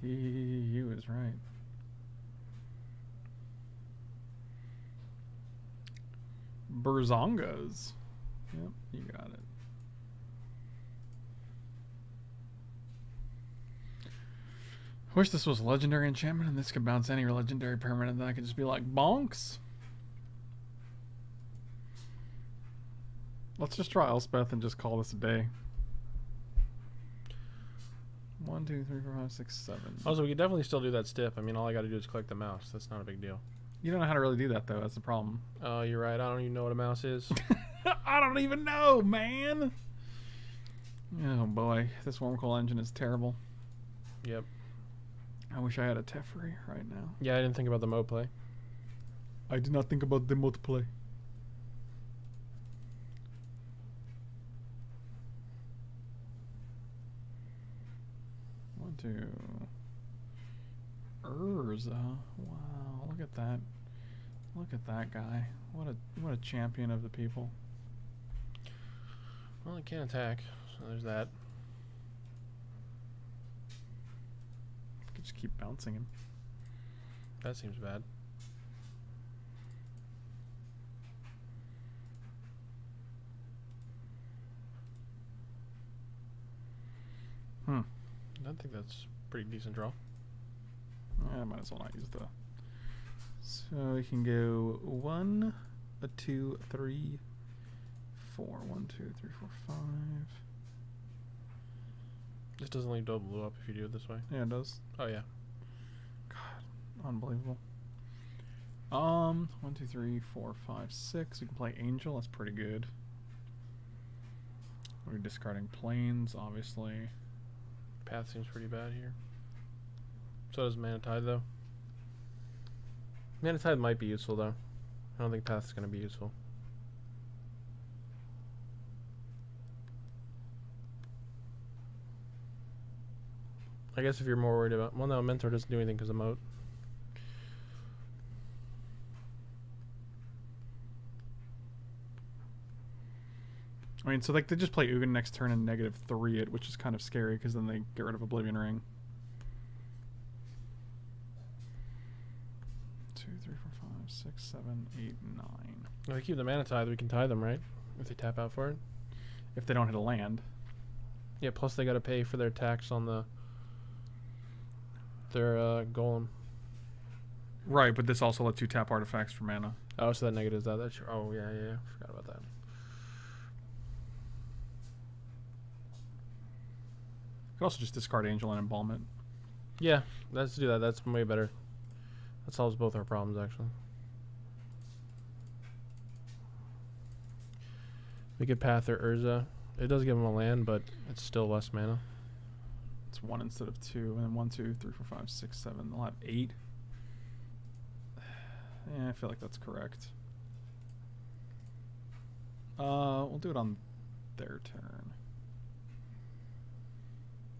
He, was right. Berzongas. Yep, you got it. I wish this was legendary enchantment and this could bounce any legendary permanent. Then I could just be like, bonks. Let's just try Elspeth and just call this a day. One, two, three, four, five, six, seven. Also, we could definitely still do that stiff. I mean, all I got to do is click the mouse. That's not a big deal. You don't know how to really do that though. That's the problem. Oh, you're right. I don't even know what a mouse is. [laughs] I don't even know, man. Oh boy, this Wurmcoil engine is terrible. yep. I wish I had a Teferi right now. Yeah, I didn't think about the mode play. I did not think about the multiplay. One, two. Urza. Wow, look at that. Look at that guy. What a what a champion of the people. Well, he can't attack, so there's that. Could just keep bouncing him. That seems bad. Hmm. I think that's a pretty decent draw. I might as well not use the. So we can go one, a two, a three, four. One, two, three, four, five. This doesn't leave double up if you do it this way. Yeah, it does. Oh yeah. God, unbelievable. Um, one, two, three, four, five, six. We can play Angel. That's pretty good. We're discarding planes, obviously. Path seems pretty bad here. So does Mana Tithe though. Mana Tithe might be useful though. I don't think Path's gonna be useful. I guess if you're more worried about well no Mentor doesn't do anything because of moat. I mean, so like they just play Ugin next turn and negative three it, which is kind of scary because then they get rid of Oblivion Ring. Two, three, four, five, six, seven, eight, nine. If we keep the Mana Tithe, we can tie them, right? If they tap out for it. If they don't hit a land. Yeah, plus they gotta pay for their tax on the their uh, golem. Right, but this also lets you tap artifacts for mana. Oh, so that negatives that. That's oh yeah, yeah, yeah. Forgot about that. You could also just discard Angel and Embalmment. Yeah, let's do that. That's way better. That solves both our problems actually. We could path or Urza. It does give them a land, but it's still less mana. It's one instead of two, and then one, two, three, four, five, six, seven. They'll have eight. [sighs] Yeah, I feel like that's correct. Uh, we'll do it on their turn.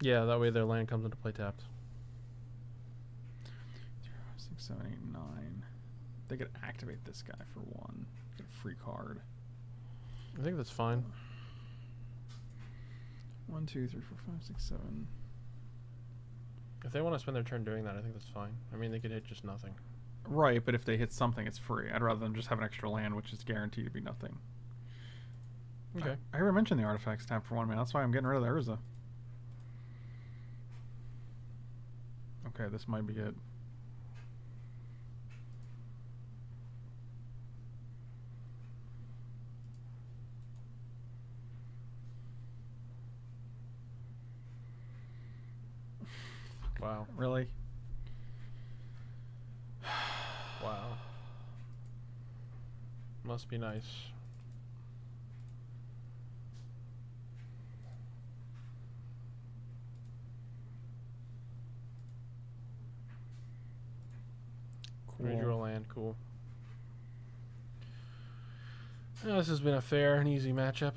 Yeah, that way their land comes into play tapped. Three, five, six, seven, eight, nine. They could activate this guy for one. Get a free card. I think that's fine. One, two, three, four, five, six, seven. If they want to spend their turn doing that, I think that's fine. I mean, they could hit just nothing. Right, but if they hit something, it's free. I'd rather than just have an extra land, which is guaranteed to be nothing. Okay. I, I already mentioned the artifacts tab for one man. That's why I'm getting rid of the Urza. Okay, this might be it. Wow. Really? [sighs] Wow. Must be nice. Redraw land, cool. Yeah, this has been a fair and easy matchup.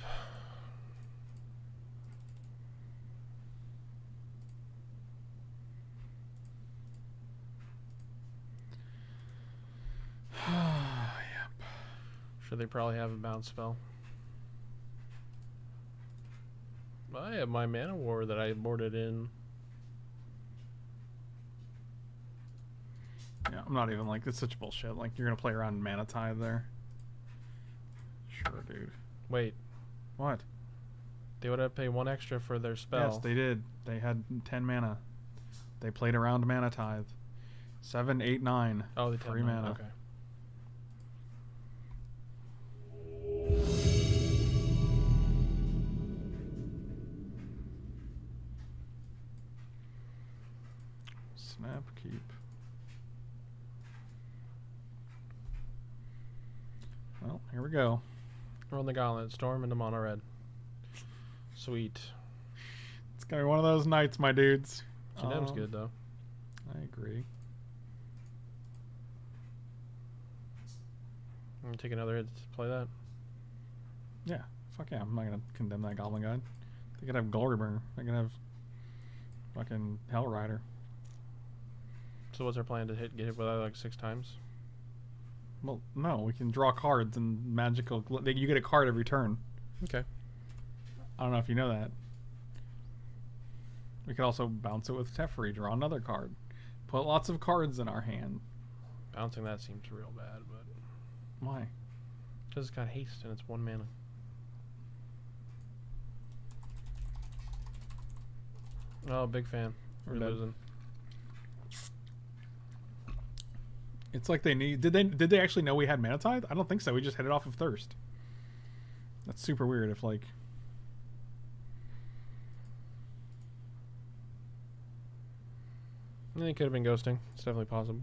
yep. Should they probably have a bounce spell? I have my mana war that I boarded in. Yeah, I'm not even like it's such bullshit. Like you're gonna play around mana tithe there. Sure, dude. Wait, What? they would have to pay one extra for their spell. Yes, they did. They had ten mana. They played around mana tithe. Seven, eight, nine. Oh, the free mana. mana. Okay. We go. Roll the gauntlet. Storm into mono red. Sweet. It's gonna be one of those nights, my dudes. Condemn's Um, good though. I agree. I'm gonna take another hit to play that. Yeah, fuck yeah. I'm not gonna condemn that Goblin God. They could have Glorybringer. They could have fucking Hellrider. So what's our plan to hit get hit with that like six times? Well, no, we can draw cards and magical. You get a card every turn. Okay. I don't know if you know that. We could also bounce it with Teferi, draw another card. Put lots of cards in our hand. Bouncing that seems real bad, but Why? because it's got haste and it's one mana. Oh, big fan. We're We're losing. It's like they need. Did they? Did they actually know we had Mana Tithe? I don't think so. We just hit it off of Thirst. That's super weird. If like. It could have been ghosting. It's definitely possible.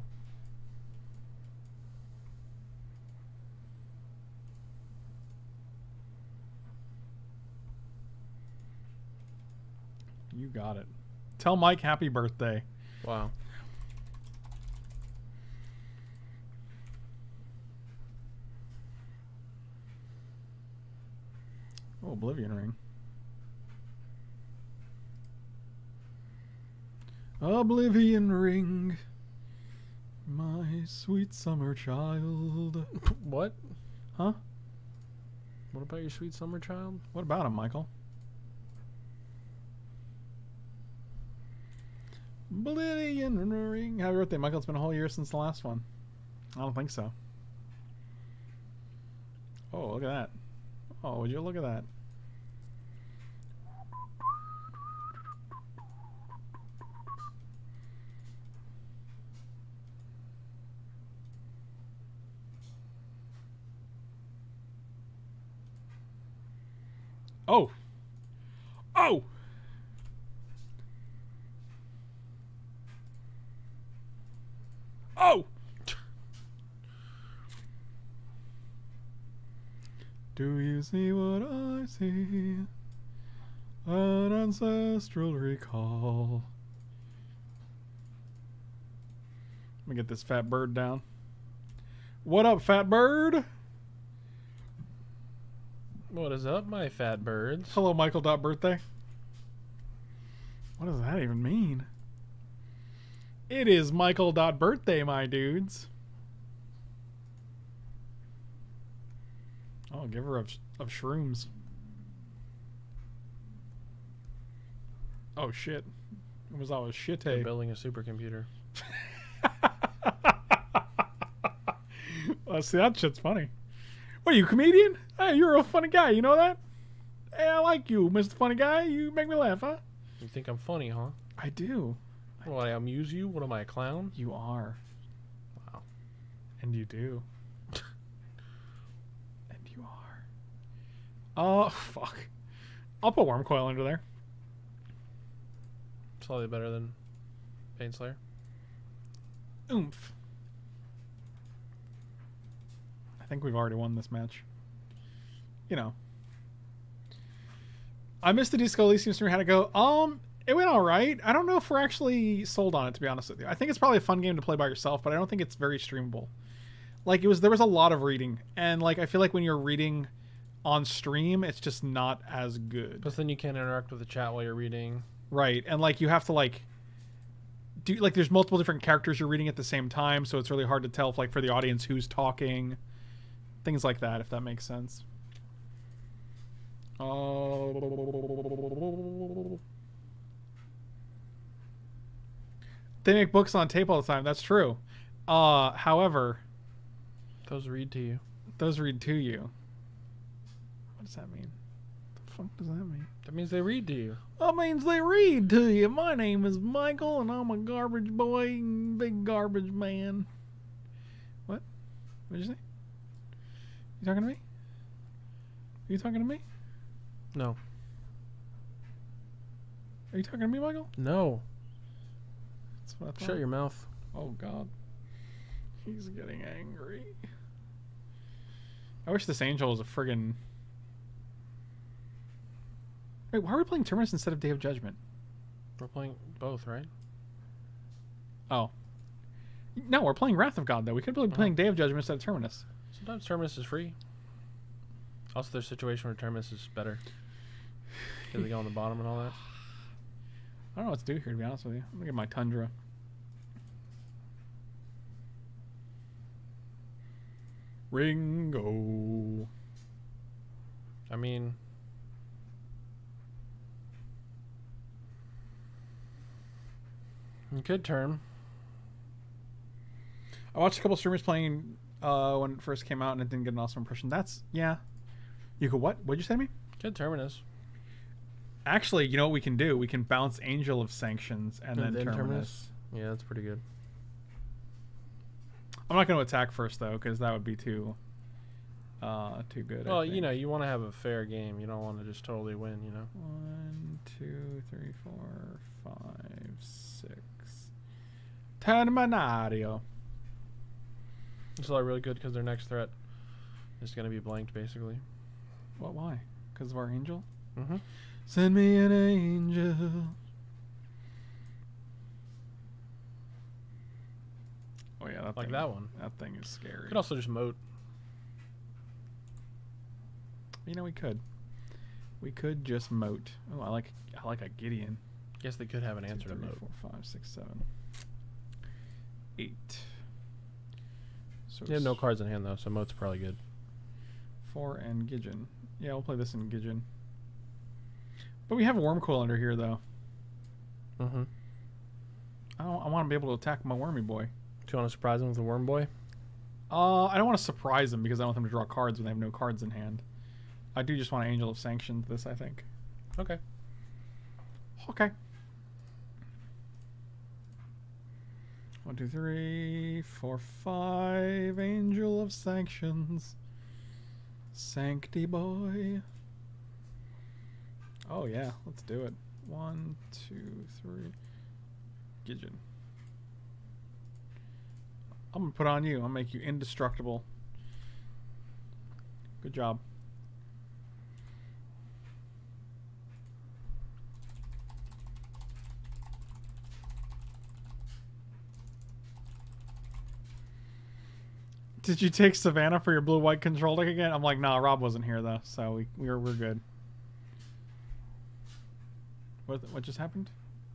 You got it. Tell Mike happy birthday. Wow. Oh, Oblivion Ring. Oblivion Ring. My sweet summer child. [laughs] What? Huh? What about your sweet summer child? What about him, Michael? Oblivion Ring. Happy birthday, Michael. It's been a whole year since the last one. I don't think so. Oh, look at that. Oh, would you look at that? Oh. Oh. Oh. Do you see what I see? An ancestral recall. Let me get this fat bird down. What up, fat bird? What is up, my fat birds? Hello, Michael. Dot birthday. What does that even mean? It is Michael. Dot birthday, my dudes. Oh, give her of, of shrooms. Oh shit! It was all a shit. They're building a supercomputer. [laughs] Uh, see, that shit's funny. What are you, a comedian? Hey, you're a funny guy. You know that? Hey, I like you, Mr. Funny Guy. You make me laugh, huh? You think I'm funny, huh? I do. What, I amuse you? What am I, a clown? You are. Wow. And you do. [laughs] and you are. Oh, fuck. I'll put Wurmcoil under there. Slightly better than Baneslayer. Oomph. I think we've already won this match. You know. I missed the Disco Elysium stream. How'd it go? Um, it went all right. I don't know if we're actually sold on it, to be honest with you. I think it's probably a fun game to play by yourself, but I don't think it's very streamable. Like it was, there was a lot of reading, and like I feel like when you're reading on stream, it's just not as good. Plus, then you can't interact with the chat while you're reading. Right, and like you have to like do like there's multiple different characters you're reading at the same time, so it's really hard to tell if like for the audience who's talking, things like that, if that makes sense. Oh. They make books on tape all the time. That's true. Uh, however, Those read to you. those read to you. What does that mean? The fuck does that mean? That means they read to you. That means they read to you. My name is Michael, and I'm a garbage boy, big garbage man. What? What'd you say? You talking to me? Are you talking to me? No. Are you talking to me, Michael? No. That's what I thought. Shut your mouth. Oh God. He's getting angry. I wish this angel was a friggin' Wait, why are we playing Terminus instead of Day of Judgment? We're playing both, right? Oh. No, we're playing Wrath of God though. We could be uh-huh. playing Day of Judgment instead of Terminus. Sometimes Terminus is free. Also, there's a situation where Terminus is better. Because they go on the bottom and all that. [sighs] I don't know what to do here to be honest with you. I'm gonna get my Tundra. Ringo. I mean, you could turn. I watched a couple streamers playing uh, when it first came out and it didn't get an awesome impression. That's yeah. You could what? What'd you say to me? Could Terminus. Actually, you know what we can do? We can bounce Angel of Sanctions and, And then, then Terminus. Terminus? Yeah, that's pretty good. I'm not going to attack first though, because that would be too, uh, too good. Well, you know, you want to have a fair game. You don't want to just totally win, you know? One, two, three, four, five, six. Terminario. It's all really good because their next threat is going to be blanked, basically. What? Why? Because of our angel? Mm-hmm. Send me an angel. Oh yeah, that Like thing, that one. That thing is scary. Could also just moat. You know, we could. We could just moat. Oh, I like I like a Gideon. Guess they could have an Two, answer to three, moat. four, five, six, seven, eight. So You have no cards in hand, though, so moat's probably good. Four and Gidgeon. Yeah, we'll play this in Gidgeon. But we have Wurmcoil under here, though. Mm-hmm. I, don't, I want to be able to attack my Wormy Boy. Do you want to surprise him with a Worm Boy? Uh, I don't want to surprise him because I want them to draw cards when they have no cards in hand. I do just want an Angel of Sanction this, I think. Okay. Okay. One, two, three, four, five. Angel of Sanctions. Sancty boy. Oh, yeah. Let's do it. One, two, three. Gidgeon. I'm going to put on you. I'll make you indestructible. Good job. Did you take Savannah for your blue white control deck again? I'm like, nah, Rob wasn't here though, so we we were we're good. What what just happened?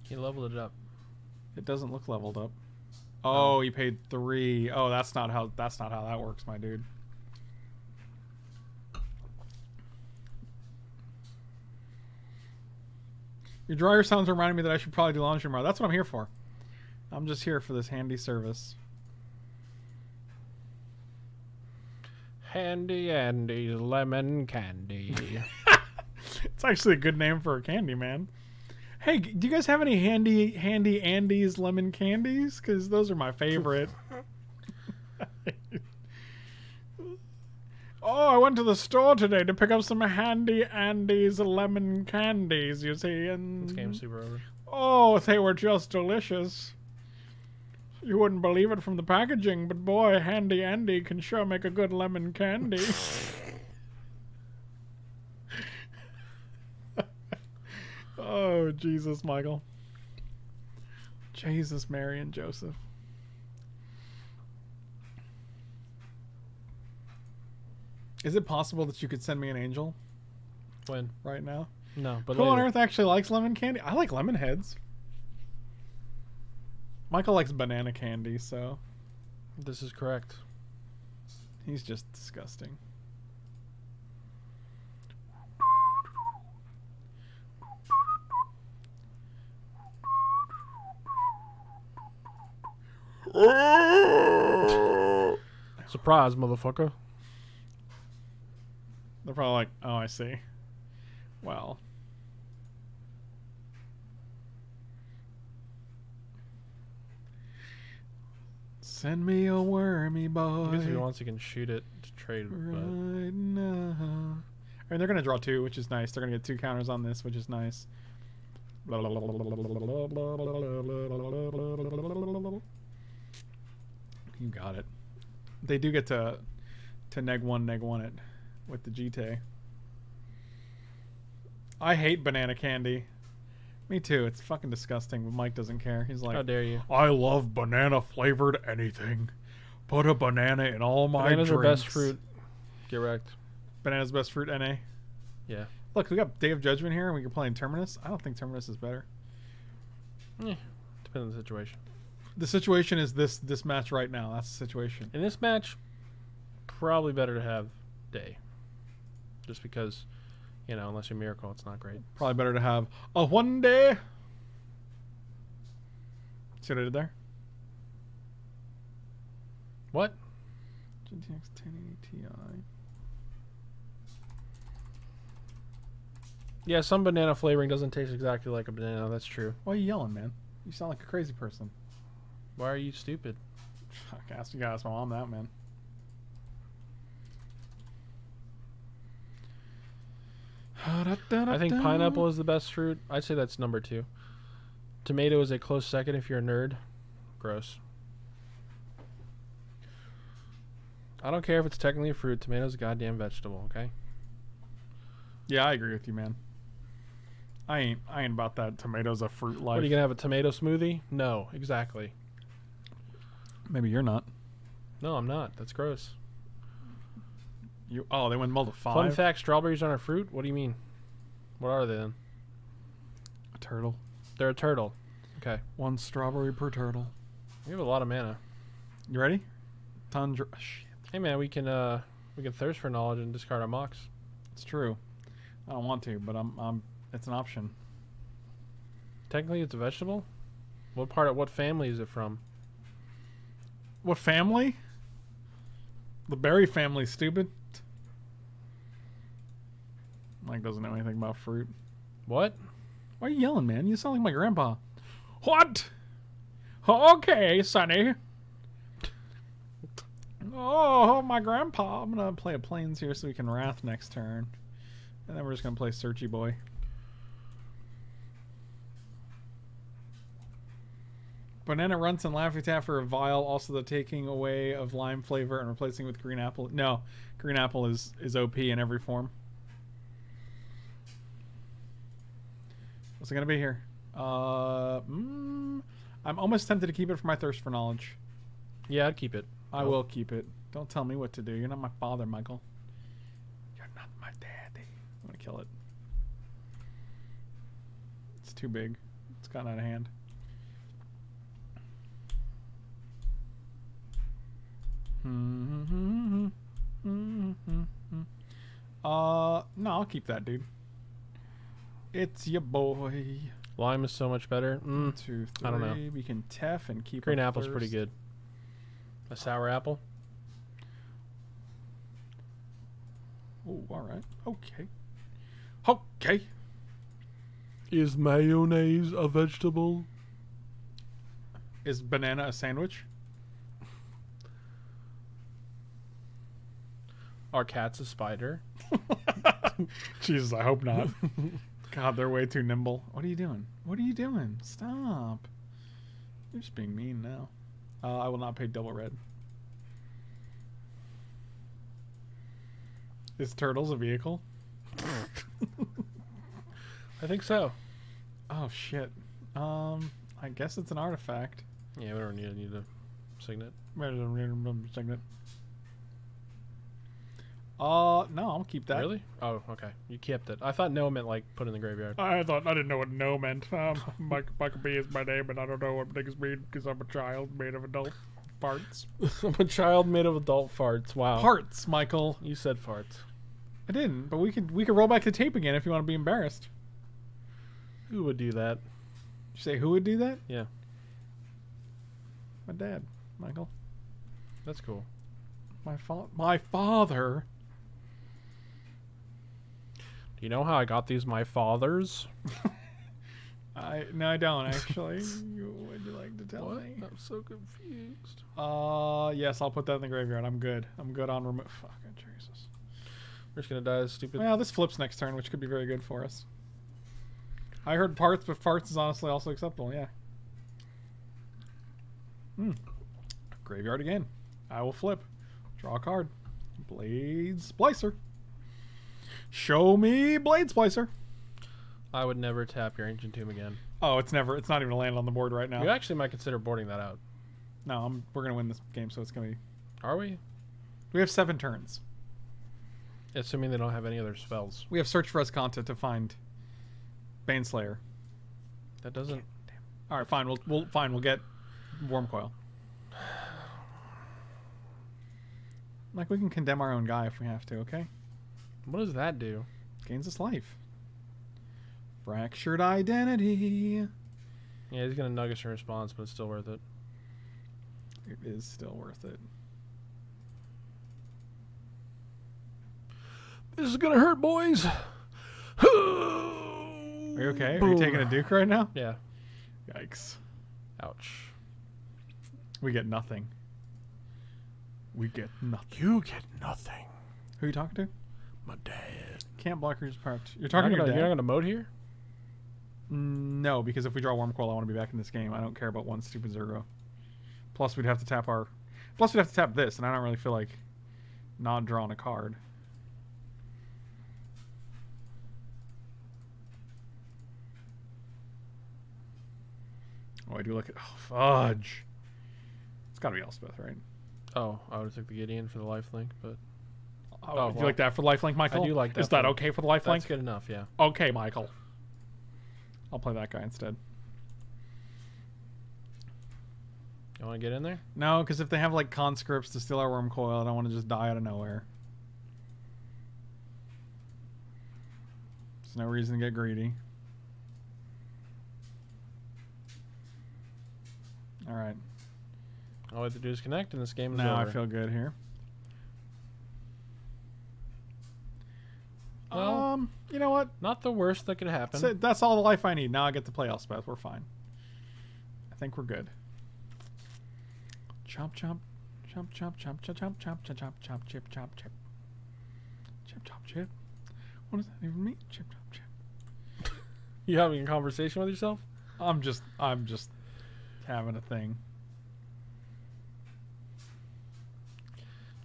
He leveled it up. It doesn't look leveled up. Oh, you paid three. Oh, that's not how that's not how that works, my dude. Your dryer sounds reminding me that I should probably do laundry tomorrow. That's what I'm here for. I'm just here for this handy service. Handy Andy's lemon candy. [laughs] it's actually a good name for a candy, man. Hey, do you guys have any handy handy Andy's lemon candies? Because those are my favorite. [laughs] oh, I went to the store today to pick up some handy Andy's lemon candies. You see, and this game's super over. oh, they were just delicious. You wouldn't believe it from the packaging, but boy, Handy Andy can sure make a good lemon candy. [laughs] oh, Jesus, Michael. Jesus, Mary, and Joseph. Is it possible that you could send me an angel When? right now? No, but Who on earth actually likes lemon candy? I like lemon heads. Michael likes banana candy, so This is correct. he's just disgusting. Surprise, motherfucker. They're probably like, "Oh, I see. Well. Send me a wormy I boy. guess if he wants, he can shoot it to trade. But Right now. I mean, they're going to draw two, which is nice. They're going to get two counters on this, which is nice. You got it. They do get to to neg one, neg one it with the GT. I hate banana candy. Me too. It's fucking disgusting, but Mike doesn't care. He's like, how dare you? I love banana flavored anything. Put a banana in all my Bananas drinks. are best fruit. Get wrecked. Bananas best fruit. Na. Yeah. Look, we got Day of Judgment here, and we can play in Terminus. I don't think Terminus is better. Eh, depends on the situation. The situation is this this match right now. That's the situation. In this match, probably better to have day. Just because, you know, unless you're miracle, it's not great. Probably better to have a one day. See what I did there? What? GTX 1080 Ti. Yeah, some banana flavoring doesn't taste exactly like a banana. That's true. Why are you yelling, man? You sound like a crazy person. Why are you stupid? [laughs] Fuck, ask you gotta ask my mom that, man. I think pineapple is the best fruit. I'd say that's number two. Tomato is a close second if you're a nerd. Gross. I don't care if it's technically a fruit. Tomato's a goddamn vegetable. Okay. Yeah, I agree with you, man. I ain't I ain't about that tomatoes a fruit life. What are you gonna have a tomato smoothie? No, exactly. Maybe you're not. No, I'm not. That's gross. You oh, they went multi five. Fun fact: strawberries aren't a fruit. What do you mean? What are they then? A turtle. They're a turtle. Okay. One strawberry per turtle. We have a lot of mana. You ready? Tundra. Shit, Hey man, we can uh we can thirst for knowledge and discard our Mox. it's true. I don't want to, but I'm I'm. It's an option. Technically, it's a vegetable. What part of what family is it from? What family? The berry family, stupid. Mike doesn't know anything about fruit. What? Why are you yelling, man? You sound like my grandpa. What? Okay, Sonny. Oh, my grandpa. I'm gonna play a planes here so we can wrath next turn, and then we're just gonna play Searchy Boy. Banana runts and Laffy Taffy a vile. Also, the taking away of lime flavor and replacing with green apple. No, green apple is is OP in every form. What's it gonna be here? Uh, mm, I'm almost tempted to keep it for my thirst for knowledge. Yeah, I'd keep it. I Oh. will keep it. Don't tell me what to do. You're not my father, Michael. You're not my daddy. I'm gonna kill it. It's too big. It's gotten out of hand. Uh, no, I'll keep that, dude. It's your boy. Lime is so much better. Mm, two, three. I don't know. We can teff and keep. green our apple's pretty good. A sour apple. Oh, all right. Okay. Okay. Is mayonnaise a vegetable? Is banana a sandwich? Are cats a spider? [laughs] [laughs] Jesus, I hope not. [laughs] God, they're way too nimble. What are you doing? What are you doing? Stop. You're just being mean now. Uh, I will not pay double red. Is turtles a vehicle? [laughs] I think so. Oh shit. Um, I guess it's an artifact. Yeah, we don't need, need a signet. Signet. Uh, no, I'll keep that. Really? Oh, okay. You kept it. I thought no meant like put in the graveyard. I thought I didn't know what no meant. Um, [laughs] Mike, Michael B is my name, and I don't know what niggas mean because I'm a child made of adult parts. [laughs] I'm a child made of adult farts. Wow. Parts, Michael. You said farts. I didn't, but we could we could roll back the tape again if you want to be embarrassed. Who would do that? You say who would do that? Yeah. My dad, Michael. That's cool. My fa- my father. Do you know how I got these my fathers? [laughs] I no, I don't actually. You- Would you like to tell What? me? I'm so confused. Uh, yes, I'll put that in the graveyard. I'm good. I'm good on remove. Fucking Jesus. We're just gonna die as stupid. Well, this flips next turn, which could be very good for us. I heard parts, but parts is honestly also acceptable. Yeah. Hmm. Graveyard again. I will flip. Draw a card. Blade Splicer. Show me Blade Splicer. I would never tap your ancient tomb again. Oh, it's never. It's not even land on the board right now. You actually might consider boarding that out. No, I'm, we're gonna win this game, so it's gonna be. Are we? We have seven turns. Assuming they don't have any other spells. We have Search for Azcanta to find Baneslayer. That doesn't. All right, fine. We'll we'll fine. We'll get Wurmcoil. Like we can condemn our own guy if we have to. Okay, What does that do? gains us life. Fractured identity. Yeah, he's gonna nug us in response, but it's still worth it. It is still worth it. This is gonna hurt, boys. Are Are you okay? Are you taking a Duke right now? Yeah. Yikes. Ouch. We get nothing. We get nothing. You get nothing. Who are you talking to? My dad. Can't block your part. You're You're talking not, to your gonna, dad. you're not gonna mode here? Mm, No, because if we draw Wurmcoil, I want to be back in this game. I don't care about one stupid zero. Plus, we'd have to tap our. Plus, we'd have to tap this, and I don't really feel like not drawing a card. Oh, I do look at. Oh, fudge. It's got to be Elspeth, right? Oh, I would have took the Gideon for the life link, but Oh, Oh, do you well, like that for lifelink, Michael? do you like that. Is that okay for the lifelink? that's good enough. Yeah. Okay, Michael. I'll play that guy instead. You want to get in there? No, because if they have like conscripts to steal our Wurmcoil, I don't want to just die out of nowhere. There's no reason to get greedy. All right. All we have to do is connect, and this game is Now I feel good here. Well- um, you know what? Not the worst that could happen. That's. That's all the life I need. Now I get to play Elspeth. We're fine. I think we're good. Chomp chomp. Chomp chomp chomp chomp chomp chomp chomp chomp chomp chip chomp chip. Chip chomp chip. What does that even mean? Chip chomp chip. [laughs] You having a conversation with yourself? I'm just I'm just having a thing.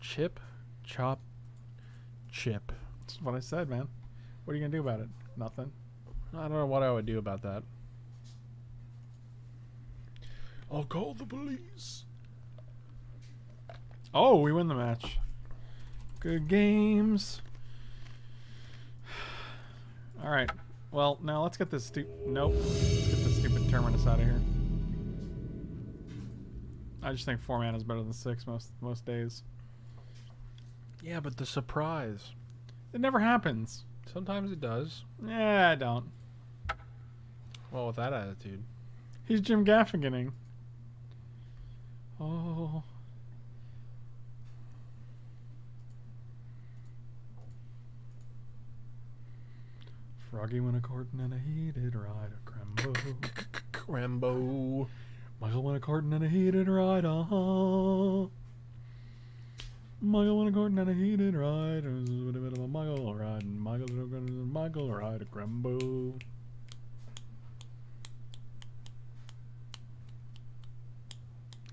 Chip, chop, chip. That's what I said, man. What are you gonna do about it? Nothing. I don't know what I would do about that. I'll call the police. Oh, we win the match. Good games. [sighs] All right. Well, now let's get this stupid. Nope. Let's get this stupid terminus out of here. I just think four mana is better than six most most days. Yeah, but the surprise. It never happens. Sometimes it does. Yeah, I don't. Well, with that attitude. He's Jim Gaffiganing. Oh. Froggy went a courting and a heated ride a Crembo. Rambo. Michael went a courting and a heated ride, uh-huh. Michael went a courting and a heated ride. It was a bit of a Michael ride. and Michael, Michael ride a Crembo.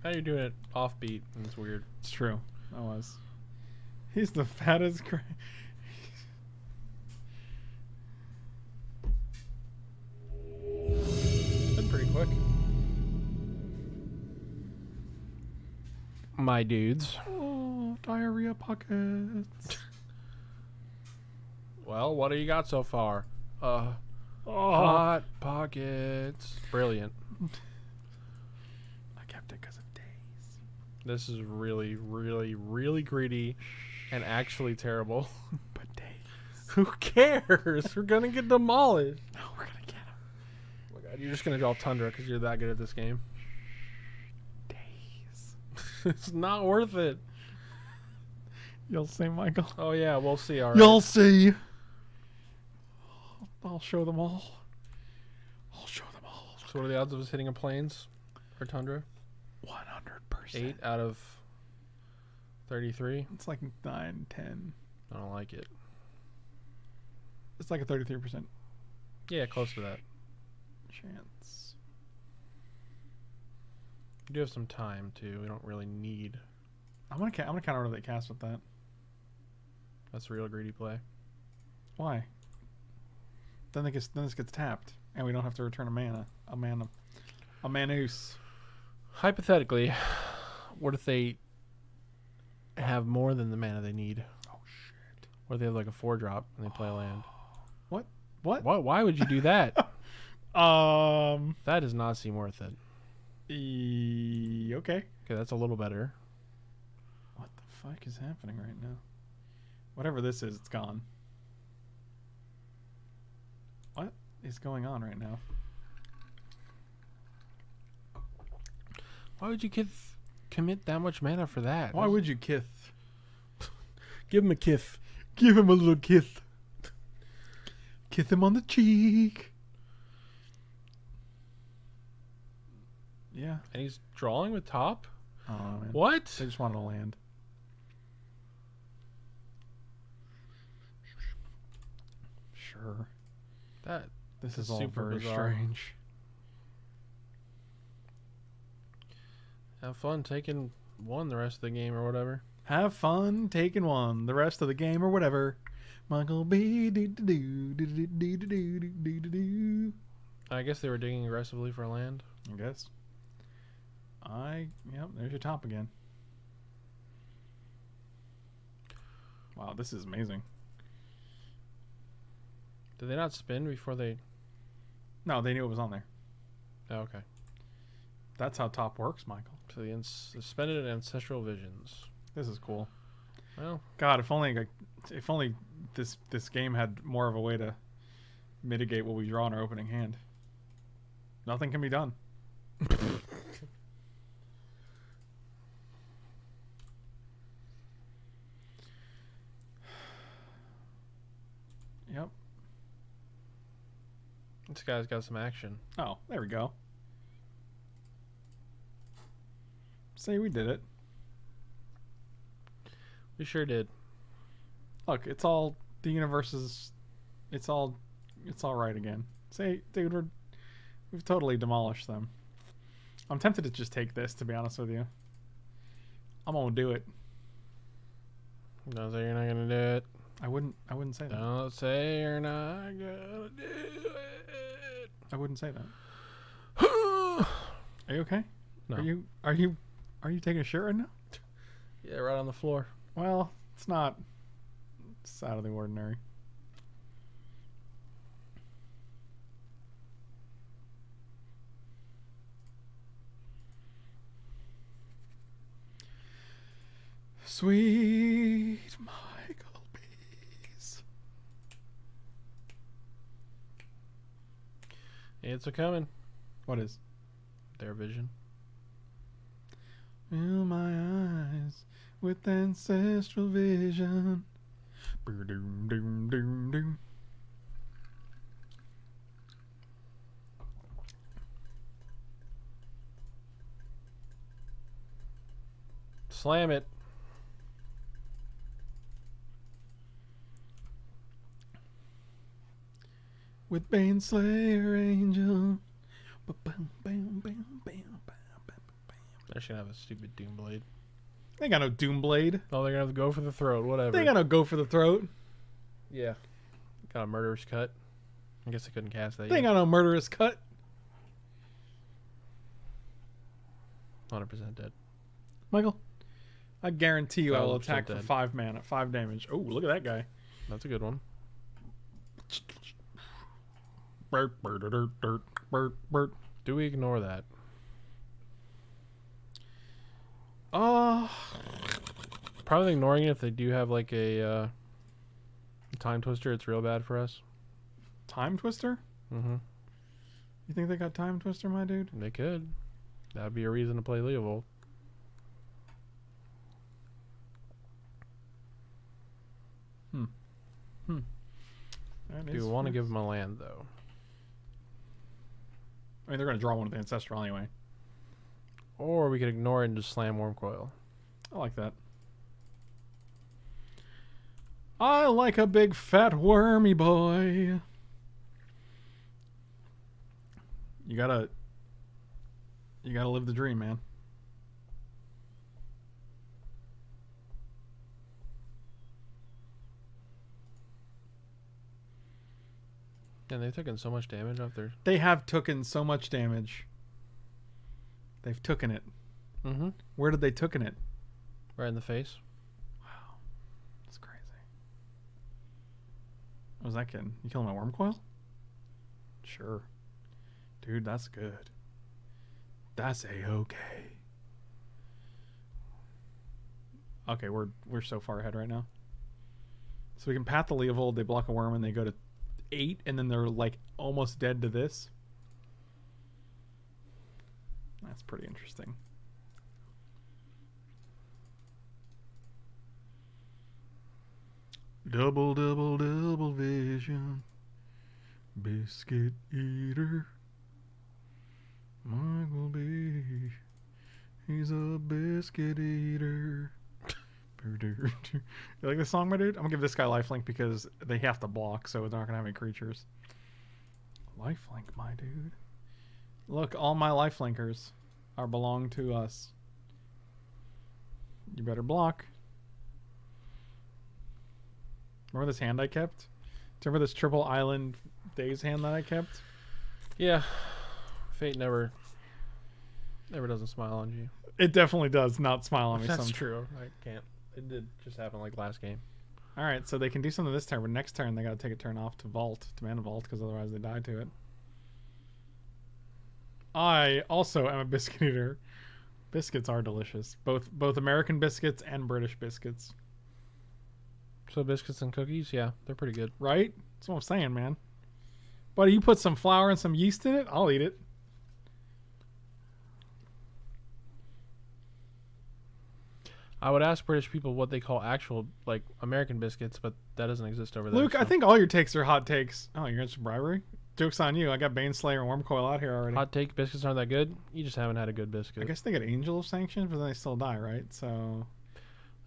How you doing it offbeat? and It's weird. It's true. I was. He's the fattest. Cra- been pretty quick. My dudes. oh, diarrhea pockets. Well, what do you got so far? Uh, Oh, hot pockets. Brilliant. I kept it because of days. This is really, really, really greedy and actually terrible. [laughs] But days. [laughs] Who cares? We're gonna get demolished. No, we're gonna get him. Oh my god, you're just gonna draw Tundra because you're that good at this game. Days. [laughs] it's not worth it. You'll see, Michael. Oh yeah, we'll see. All right. You'll see. I'll show them all. I'll show them all. So what are the odds of us hitting a plains or tundra? One hundred percent. Eight out of thirty-three. It's like nine, ten. I don't like it. It's like a thirty-three percent Yeah, close to that. chance. We do have some time too. We don't really need. I'm gonna ca- I'm gonna counter that cast with that. That's real greedy play. Why? Then it gets then this gets tapped, and we don't have to return a mana, a mana, a manus. Hypothetically, what if they have more than the mana they need? Oh shit! Or they have like a four drop and they play a land? [gasps] What? What? Why? Why would you do that? [laughs] Um. that does not seem worth it. E- okay. Okay, that's a little better. What the fuck is happening right now? Whatever this is, it's gone. What is going on right now? Why would you kith, commit that much mana for that? Why would you kith? [laughs] give him a kith? Give him a little kith. Kith him on the cheek. Yeah. And he's drawing with top. Oh man. What? They just wanted to land. her. That this is, is super bizarre. strange. Have fun taking one the rest of the game or whatever. Have fun taking one the rest of the game or whatever. Michael B. I I guess they were digging aggressively for land. I guess. I yep. There's your top again. Wow, this is amazing. Did they not spin before they? No, they knew it was on there. Oh, okay. That's how top works, Michael. So the ins- suspended ancestral visions. This is cool. Well, God, if only like, if only this this game had more of a way to mitigate what we draw in our opening hand. Nothing can be done. [laughs] yep. This guy's got some action. Oh, there we go. Say we did it. We sure did. Look, it's all the universe is it's all it's all right again. Say, dude, we're we've totally demolished them. I'm tempted to just take this to be honest with you. I'm gonna do it. Don't say you're not gonna do it. I wouldn't I wouldn't say that. Don't say you're not gonna do it. I wouldn't say that. [sighs] Are you okay? No. Are you are you are you taking a shit right now? yeah, right on the floor. Well, it's not it's out of the ordinary. Sweet Michael Bees. It's a coming. What is? Their vision. Fill my eyes with ancestral vision. Doom, doom, doom, doom. Slam it. With Baneslayer Angel. Ba-bam, bam, bam, bam. They're just gonna have a stupid Doom Blade. They got no Doomblade. Oh, they're gonna have to go for the throat. Whatever. They got no go for the throat. yeah. Got a murderous cut. I guess I couldn't cast that. They yet. got no murderous cut. 100% dead. Michael, I guarantee you I will 100% attack for dead. five mana, five damage. Oh, look at that guy. That's a good one. Do we ignore that? Oh, Probably ignoring it if they do have like a uh, time twister. It's real bad for us. time twister. Mm-hmm. You think they got time twister, my dude? They could. That'd be a reason to play Leovold. That Do is we want to give them a land though? I mean, they're going to draw one of the ancestral anyway. Or we could ignore it and just slam Wurmcoil. I like that. I like a big fat wormy boy. You gotta. You gotta live the dream, man. And they've taken so much damage off their. They have taken so much damage. They've taken it. Mm-hmm. Where did they taken it? Right in the face. Wow. That's crazy. What was that kid? You killing my Wurmcoil? Sure. Dude, that's good. That's a okay. Okay, we're we're so far ahead right now. So we can path the Leovold, they block a worm and they go to eight, and then they're like almost dead to this. That's pretty interesting. Double, double, double vision. Biscuit eater. Michael B. He's a biscuit eater. [laughs] you like the song, my dude? I'm gonna give this guy lifelink because they have to block, so they're not gonna have any creatures. Lifelink, my dude. Look, all my lifelinkers are belong to us. You better block. Remember this hand I kept? Do you remember this triple island days hand that I kept? Yeah. Fate never. Never doesn't smile on you. It definitely does not smile on me. That's some- true. I can't. It did just happen like last game. All right, so they can do something this turn, but next turn they got to take a turn off to vault, to mana vault, because otherwise they die to it. I also am a biscuit eater. Biscuits are delicious, both both American biscuits and British biscuits. So biscuits and cookies, yeah, they're pretty good. Right? That's what I'm saying, man. Buddy, you put some flour and some yeast in it, I'll eat it. I would ask British people what they call actual like American biscuits, but that doesn't exist over there. Luke, I think all your takes are hot takes. Oh, you're into bribery? Joke's on you. I got Baneslayer and Wurmcoil out here already. hot take biscuits aren't that good. You just haven't had a good biscuit. I guess they get Angel of Sanction, but then they still die, right? So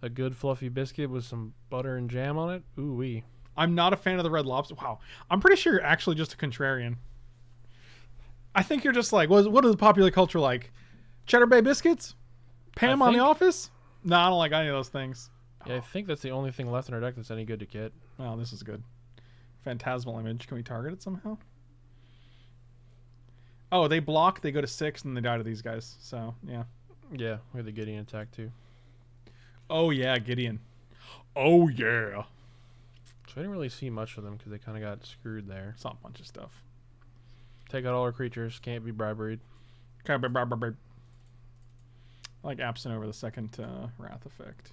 a good fluffy biscuit with some butter and jam on it. Ooh wee. I'm not a fan of the Red Lobster. Wow, I'm pretty sure you're actually just a contrarian. I think you're just like, what is, what is the popular culture like? Cheddar Bay biscuits, Pam on The Office. No, I don't like any of those things. Yeah, I think that's the only thing left in our deck that's any good to kit. Oh, this is good. Phantasmal image. Can we target it somehow? Oh, they block. They go to six, and they die to these guys. So yeah. Yeah, we have the Gideon attack too. Oh yeah, Gideon. Oh yeah. So I didn't really see much of them because they kind of got screwed there. Saw a bunch of stuff. Take out all our creatures. Can't be bribery. Can't be. I like absent over the second uh, wrath effect.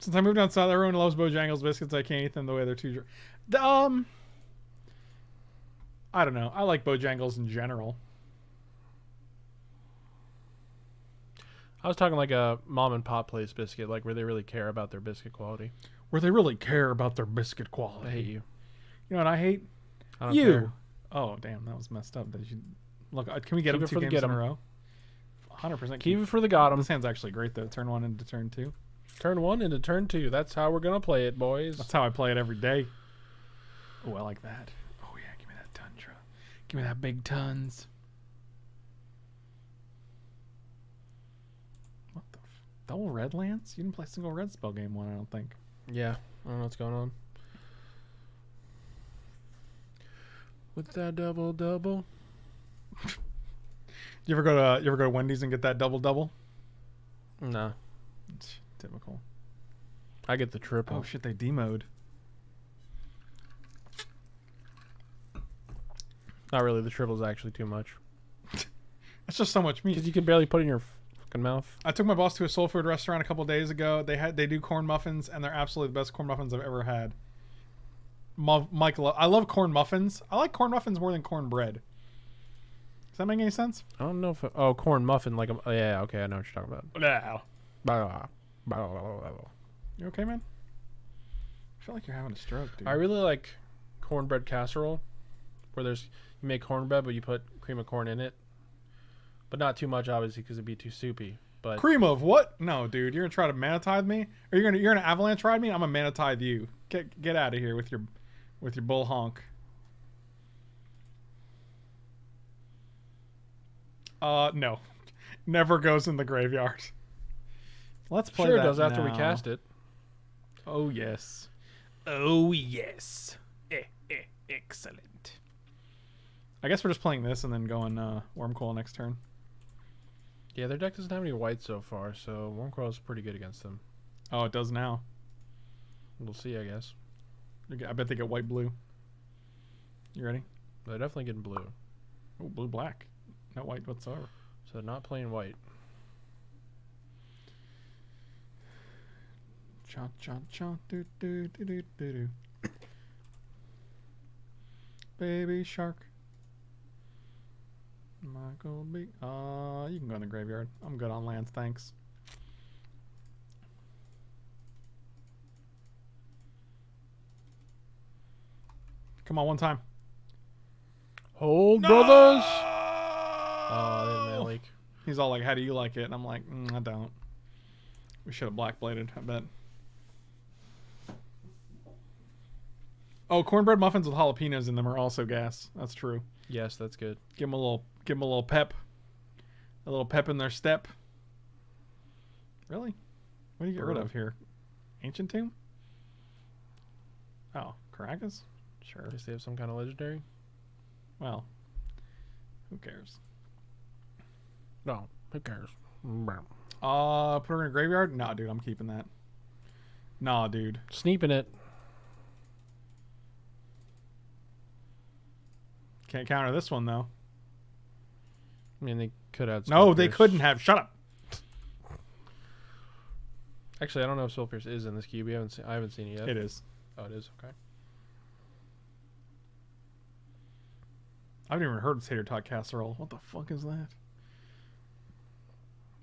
Since I moved outside, everyone loves Bojangles biscuits. I can't eat them the way they're too. The, Um, I don't know. I like Bojangles in general. I was talking like a mom and pop place biscuit, like where they really care about their biscuit quality. Where they really care about their biscuit I quality. hate you. You know what I hate? I don't you. care. Oh damn, that was messed up. That you look. uh, Can we get Keep it two for the games get in a 'em. row? Hundred percent. Keep it for the got 'em. This hand's actually great though. Turn one into turn two. Turn one into turn two. That's how we're gonna play it, boys. That's how I play it every day. Oh, I like that. Oh yeah, give me that tundra. Give me that big tons. What the? F- Double red lance? You didn't play single red spell game one, I don't think. Yeah, I don't know what's going on. With that double double. You ever go to you ever go to Wendy's and get that double double? No. It's typical. I get the triple. Oh shit, they demoed. Not really. The triple is actually too much [laughs] That's just so much meat. because you can barely put it in your fucking mouth. I took my boss to a soul food restaurant a couple days ago. They had they do corn muffins and they're absolutely the best corn muffins I've ever had. Mike, I love corn muffins. I like corn muffins more than corn bread. Does that make any sense? I don't know if oh corn muffin like um, a oh, yeah okay I know what you're talking about. Yeah. Blah, blah, blah, blah, blah, blah. You okay, man? I feel like you're having a stroke, dude. I really like cornbread casserole, where there's you make cornbread but you put cream of corn in it, but not too much obviously because it'd be too soupy. But Cream of what? No, dude. You're gonna try to Mana Tithe me? Or you're gonna you're gonna avalanche ride me? I'm gonna Mana Tithe you. Get get out of here with your with your bull honk. Uh no. [laughs] Never goes in the graveyard. Let's play sure that does after we cast it. Oh yes. Oh yes. Eh, eh, excellent. I guess we're just playing this and then going uh Wurmcoil next turn. Yeah, their deck doesn't have any white so far, so Wurmcoil is pretty good against them. Oh, it does now. We'll see, I guess. I bet they get white blue. You ready? They're definitely getting blue, Oh, blue black. No white whatsoever. so not playing white. Cha cha cha do do do do do do. Baby shark. Michael B. Uh, you can go in the graveyard. I'm good on lands, thanks. Come on, one time. Hold, brothers! Oh, didn't leak. He's all like, "How do you like it?" And I'm like, mm, "I don't." We should have black bladed. I bet. Oh, cornbread muffins with jalapenos in them are also gas. That's true. Yes, that's good. Give them a little, give them a little pep, a little pep in their step. Really? What do you get rid of here? Ancient tomb? Oh, Karakas? Sure. Guess they have some kind of legendary. Well, who cares? No, who cares? Uh, put her in a graveyard? Nah, dude, I'm keeping that. Nah, dude. Sneeping it. Can't counter this one though. I mean, they could have. No, they couldn't have. Shut up. Actually, I don't know if Spellpierce is in this cube. We haven't seen. I haven't seen it yet. It is. Oh, it is. Okay. I haven't even heard of tater tot casserole. What the fuck is that?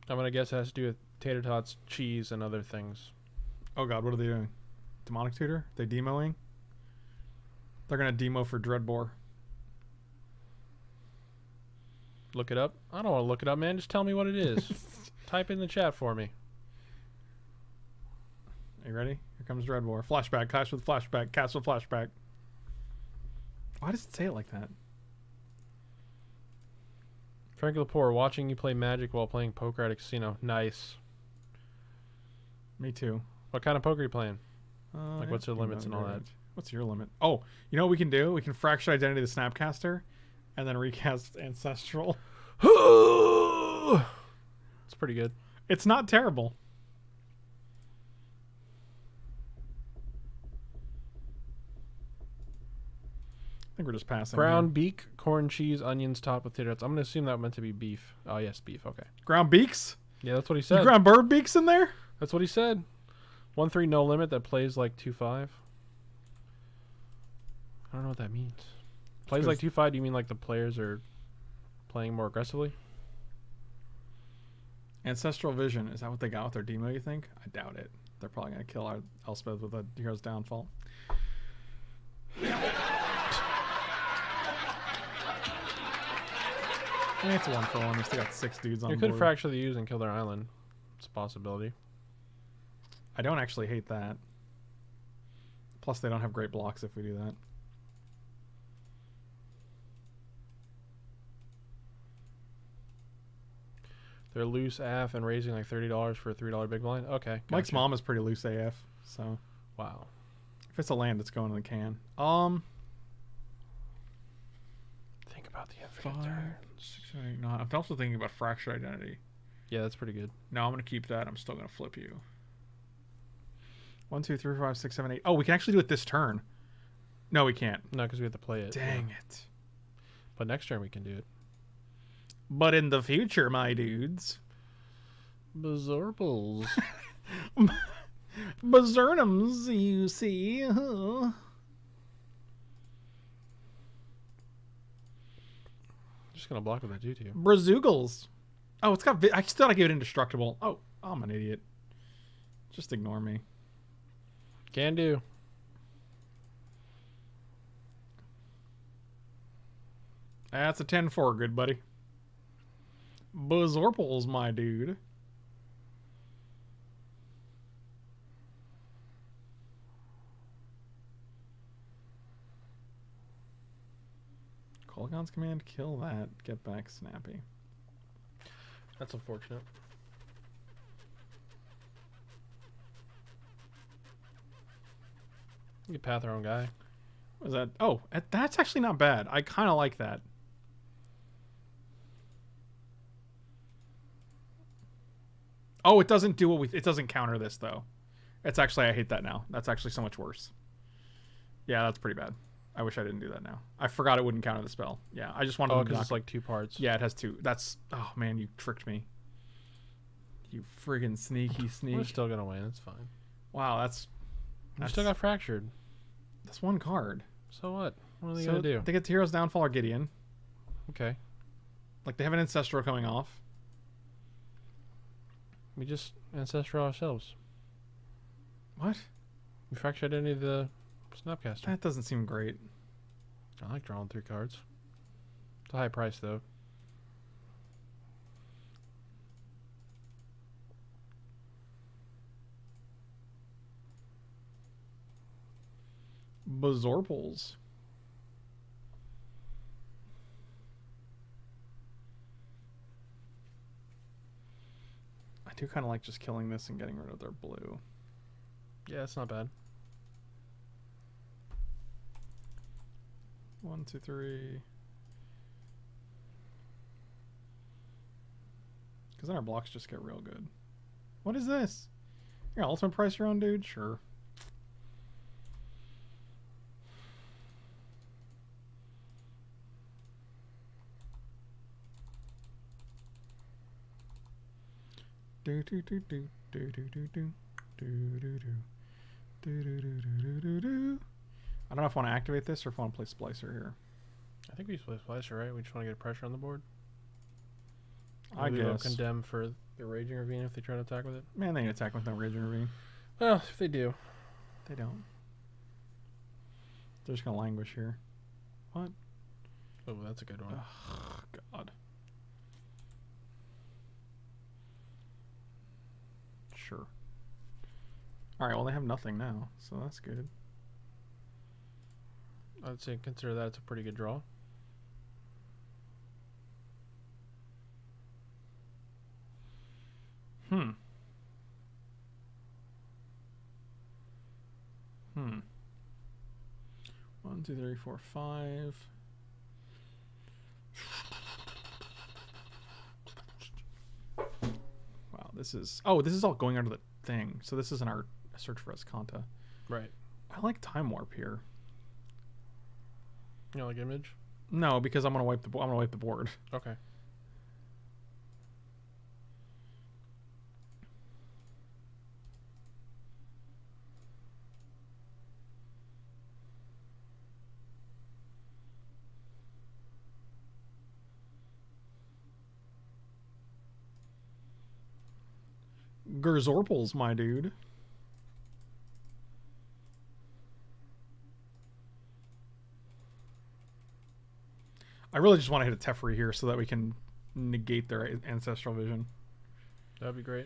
I'm gonna guess it has to do with tater tots, cheese, and other things. Oh god, what are they doing? Demonic tutor? They demoing? They're gonna demo for Dreadbore. Look it up. I don't want to look it up, man. Just tell me what it is. [laughs] Type in the chat for me. Are you ready? Here comes Dreadbore. Flashback. Clash with flashback. Castle flashback. Why does it say it like that? Frank Lepore, watching you play Magic while playing poker at a casino. Nice. Me too. What kind of poker are you playing? Uh, Like, what's your limits and all that? What's your limit? Oh, you know what we can do? We can fracture identity of the Snapcaster, and then recast Ancestral. [gasps] It's pretty good. It's not terrible. Think we're just passing. Ground here. beak, corn cheese, onions topped with tater tots. I'm gonna assume that meant to be beef. Oh yes, beef. Okay. ground beaks. Yeah, that's what he said. You said. ground bird beaks in there. That's what he said. One three no limit that plays like two five. I don't know what that means. Plays like two five. Do you mean like the players are playing more aggressively? Ancestral vision. Is that what they got with their demo? You think? I doubt it. They're probably gonna kill our Elspeth with a hero's downfall. I mean, it's a one for one. We still got six dudes on You could board. fracture the U's and kill their island. It's a possibility. I don't actually hate that. Plus, they don't have great blocks if we do that. They're loose AF and raising like thirty dollars for a three dollar big blind. Okay. Mike's mom is pretty loose AF, so Wow. if it's a land, it's going in the can. Um, about the five, infinite turn. six, seven, eight, nine. I'm also thinking about fracture identity. Yeah, that's pretty good. No, I'm gonna keep that. I'm still gonna flip you. One, two, three, four, five, six, seven, eight. Oh, we can actually do it this turn. No, we can't. No, because we have to play it. Dang it. But next turn we can do it. But in the future, my dudes, Berserbles. [laughs] Bazernums, you see. just gonna block with that two two. Brazoogles. Oh, it's got. I thought I gave give it indestructible. Oh, I'm an idiot. Just ignore me. Can do. That's a 10-4, good buddy. Buzzorples, my dude. Kolaghan's command, kill that. Get back snappy. That's unfortunate. You path our own guy. Was that? Oh, eh, that's actually not bad. I kind of like that. Oh, it doesn't do what we. It doesn't counter this though. It's actually I hate that now. That's actually so much worse. Yeah, that's pretty bad. I wish I didn't do that now. I forgot it wouldn't counter the spell. Yeah, I just wanted Oh, to because it's like two parts. Yeah, it has two. That's oh man, you tricked me. You friggin' sneaky We're still gonna win. It's fine. Wow, that's You still got fractured. that's one card. So what? What are they So gonna do? They get to Hero's Downfall or Gideon. Okay. Like they have an Ancestral coming off. We just ancestral ourselves. What? We fractured any of the Snapcaster. That doesn't seem great. I like drawing three cards. It's a high price though. Bazorpals. I do kind of like just killing this and getting rid of their blue. Yeah, it's not bad. One, two, three. Because then our blocks just get real good. What is this? Your ultimate price your own dude? Sure. Do do do do do do do do do do do do do do do do do. I don't know if I want to activate this or if I want to play Splicer here. I think we just play Splicer, right? We just want to get pressure on the board. I Leave them guess. condemn for the Raging Ravine if they try to attack with it. Man, they can attack with no Raging Ravine. Well, if they do. They don't. They're just gonna languish here. What? Oh, that's a good one. Ugh, God. Sure. All right. Well, they have nothing now, so that's good. I'd say consider that it's a pretty good draw. Hmm. Hmm. One, two, three, four, five. Wow, this is. Oh, this is all going under the thing. So this isn't our search for Azcanta. Right. I like Time Warp here. You know, like image. No, because I'm gonna wipe the. I'm gonna wipe the board. Okay. Gerzorpals, my dude. I really just want to hit a Teferi here so that we can negate their ancestral vision. That'd be great.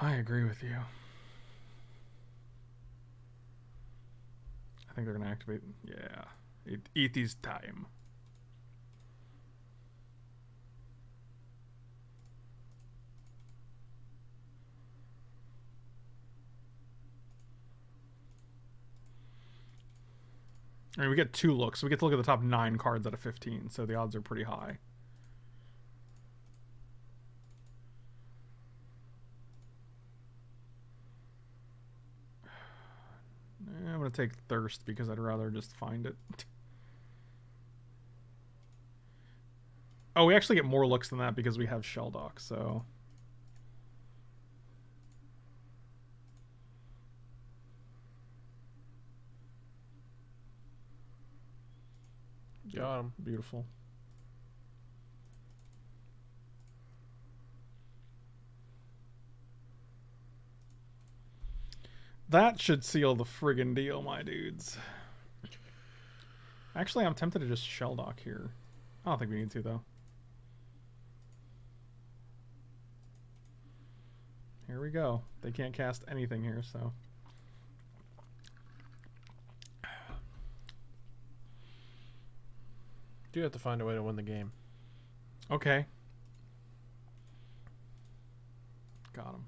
I agree with you. I think they're gonna activate. Yeah, it, it is time. I mean, we get two looks. So we get to look at the top nine cards out of 15, so the odds are pretty high. [sighs] I'm going to take Thirst because I'd rather just find it. [laughs] Oh, we actually get more looks than that because we have Shelldock, so. Got 'em. Beautiful. That should seal the friggin' deal, my dudes. Actually, I'm tempted to just Shelldock here. I don't think we need to though. Here we go. They can't cast anything here, so. Do have to find a way to win the game. Okay. Got him.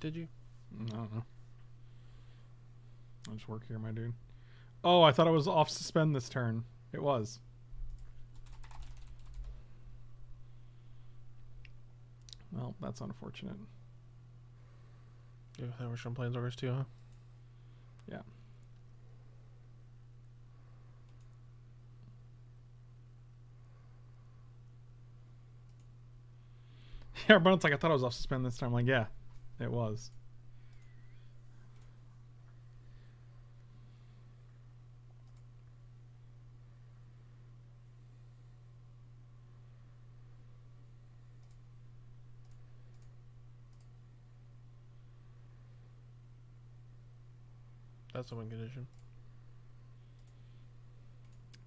Did you? Mm, I don't know. I'll just work here, my dude. Oh, I thought I was off suspend this turn. It was. Well, that's unfortunate. Yeah, that was from Planeswalkers too, huh? Yeah. Yeah, but it's like I thought I was off suspend this time. I'm like, yeah, it was. That's the win condition.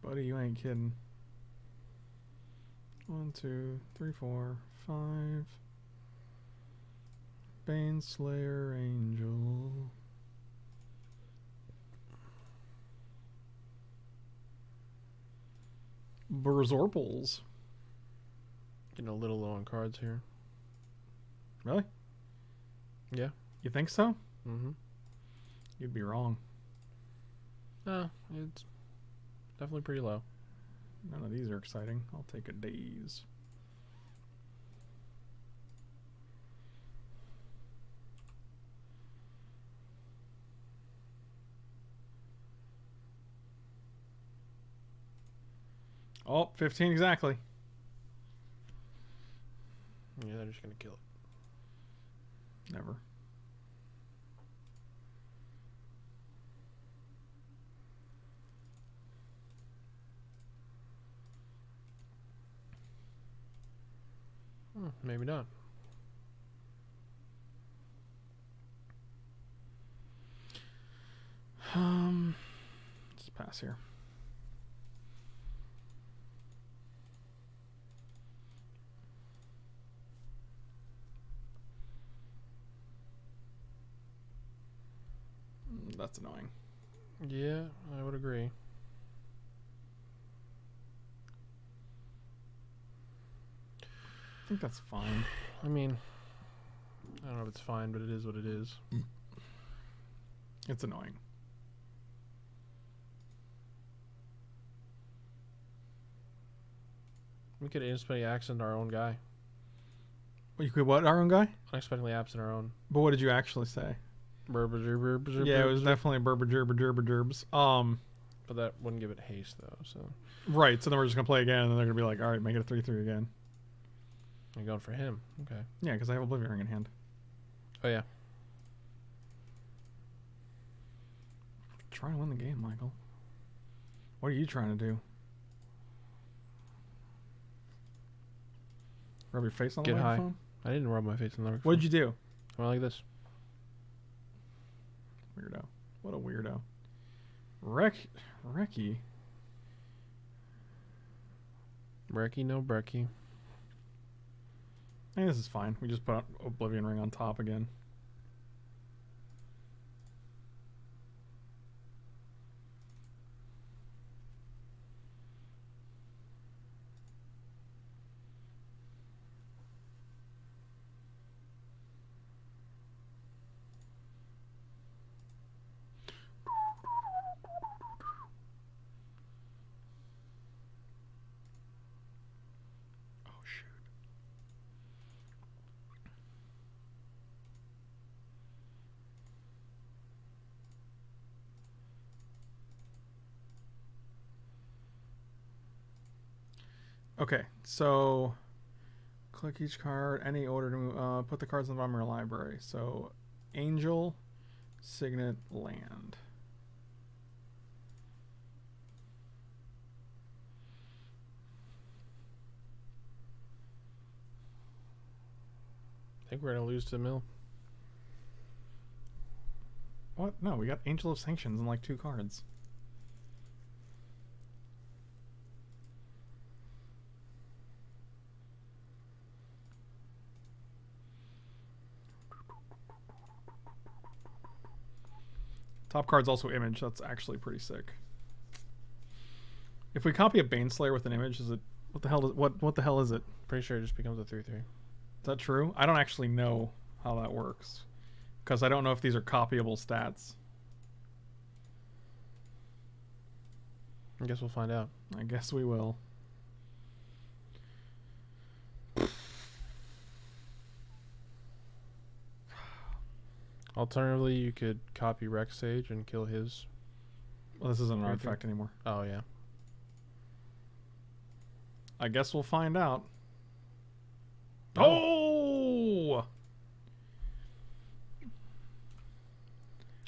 Buddy, you ain't kidding. One, two, three, four, five. Baneslayer Angel. Berzorpals. Getting a little low on cards here. Really? Yeah. You think so? Mm-hmm. You'd be wrong. No, it's definitely pretty low. None of these are exciting. I'll take a daze. Oh, 15 exactly. Yeah, they're just gonna kill it. Never. Hmm, maybe not. Um, just pass here. Mm, That's annoying. Yeah, I would agree. I think that's fine. I mean, I don't know if it's fine, but it is what it is. It's annoying. We could instantly accent our own guy. You could what? Our own guy? Unexpectedly absent our own. But what did you actually say? Yeah, it was definitely Berber Gerber Gerber Gerbs. Um, But that wouldn't give it haste though. So right. So then we're just gonna play again, and then they're gonna be like, "All right, make it a three-three again." you're going for him. Okay. Yeah, because I have Oblivion Ring in hand. Oh yeah. Try to win the game, Michael. What are you trying to do? Rub your face on the Get high. I didn't rub my face in the microphone. What did you do? I went like this. Weirdo. What a weirdo. Wreck, Recky. Brecky, no brecky. Think this is fine. We just put Oblivion Ring on top again. Okay, so click each card, any order to move, uh, put the cards in the bottom of your library. So, Angel, Signet, Land. I think we're gonna lose to the mill. What? No, we got Angel of Sanctions and like two cards. Top card's also image. That's actually pretty sick. If we copy a Baneslayer with an image, is it what the hell? Is, what what the hell is it? Pretty sure it just becomes a three three. Is that true? I don't actually know how that works because I don't know if these are copyable stats. I guess we'll find out. I guess we will. Alternatively, you could copy Rec Sage and kill his. Well, this isn't an artifact anymore. Oh yeah. I guess we'll find out. Oh! Oh!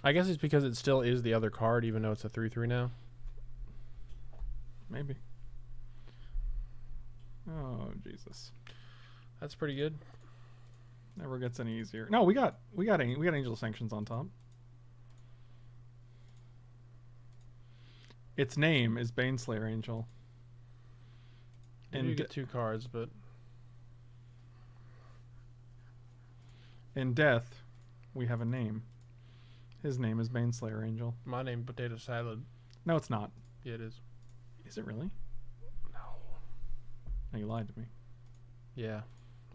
I guess it's because it still is the other card, even though it's a three three now. Maybe. Oh Jesus! That's pretty good. Never gets any easier. No, we got we got we got angel sanctions on top. Its name is Baneslayer Angel. And you get two cards, but in death, we have a name. His name is Baneslayer Angel. my name potato salad. No, it's not. Yeah, it is. Is it really? No. No, you lied to me. Yeah,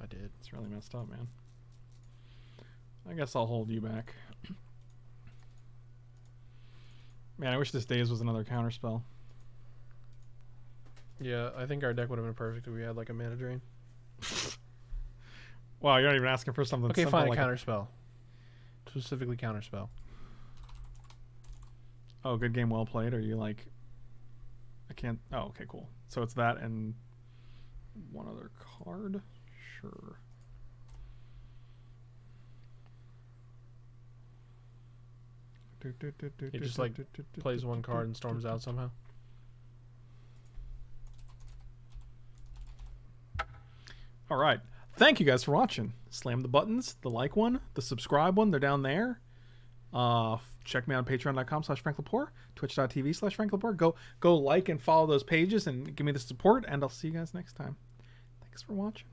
I did. It's really messed up, man. I guess I'll hold you back. Man, I wish this Daze was another counterspell. Yeah, I think our deck would have been perfect if we had like a mana drain. [laughs] Wow, you're not even asking for something Okay, fine, like a. Specifically counterspell. Oh, good game, well played. Are you like? I can't. Oh, okay, cool. So it's that and one other card. Sure. He just, like, Plays one card and storms out somehow. All right. Thank you guys for watching. Slam the buttons, the like one, the subscribe one. They're down there. Uh, check me out on patreon.com slash franklepore, twitch.tv slash franklepore. Go, go like and follow those pages and give me the support, and I'll see you guys next time. Thanks for watching.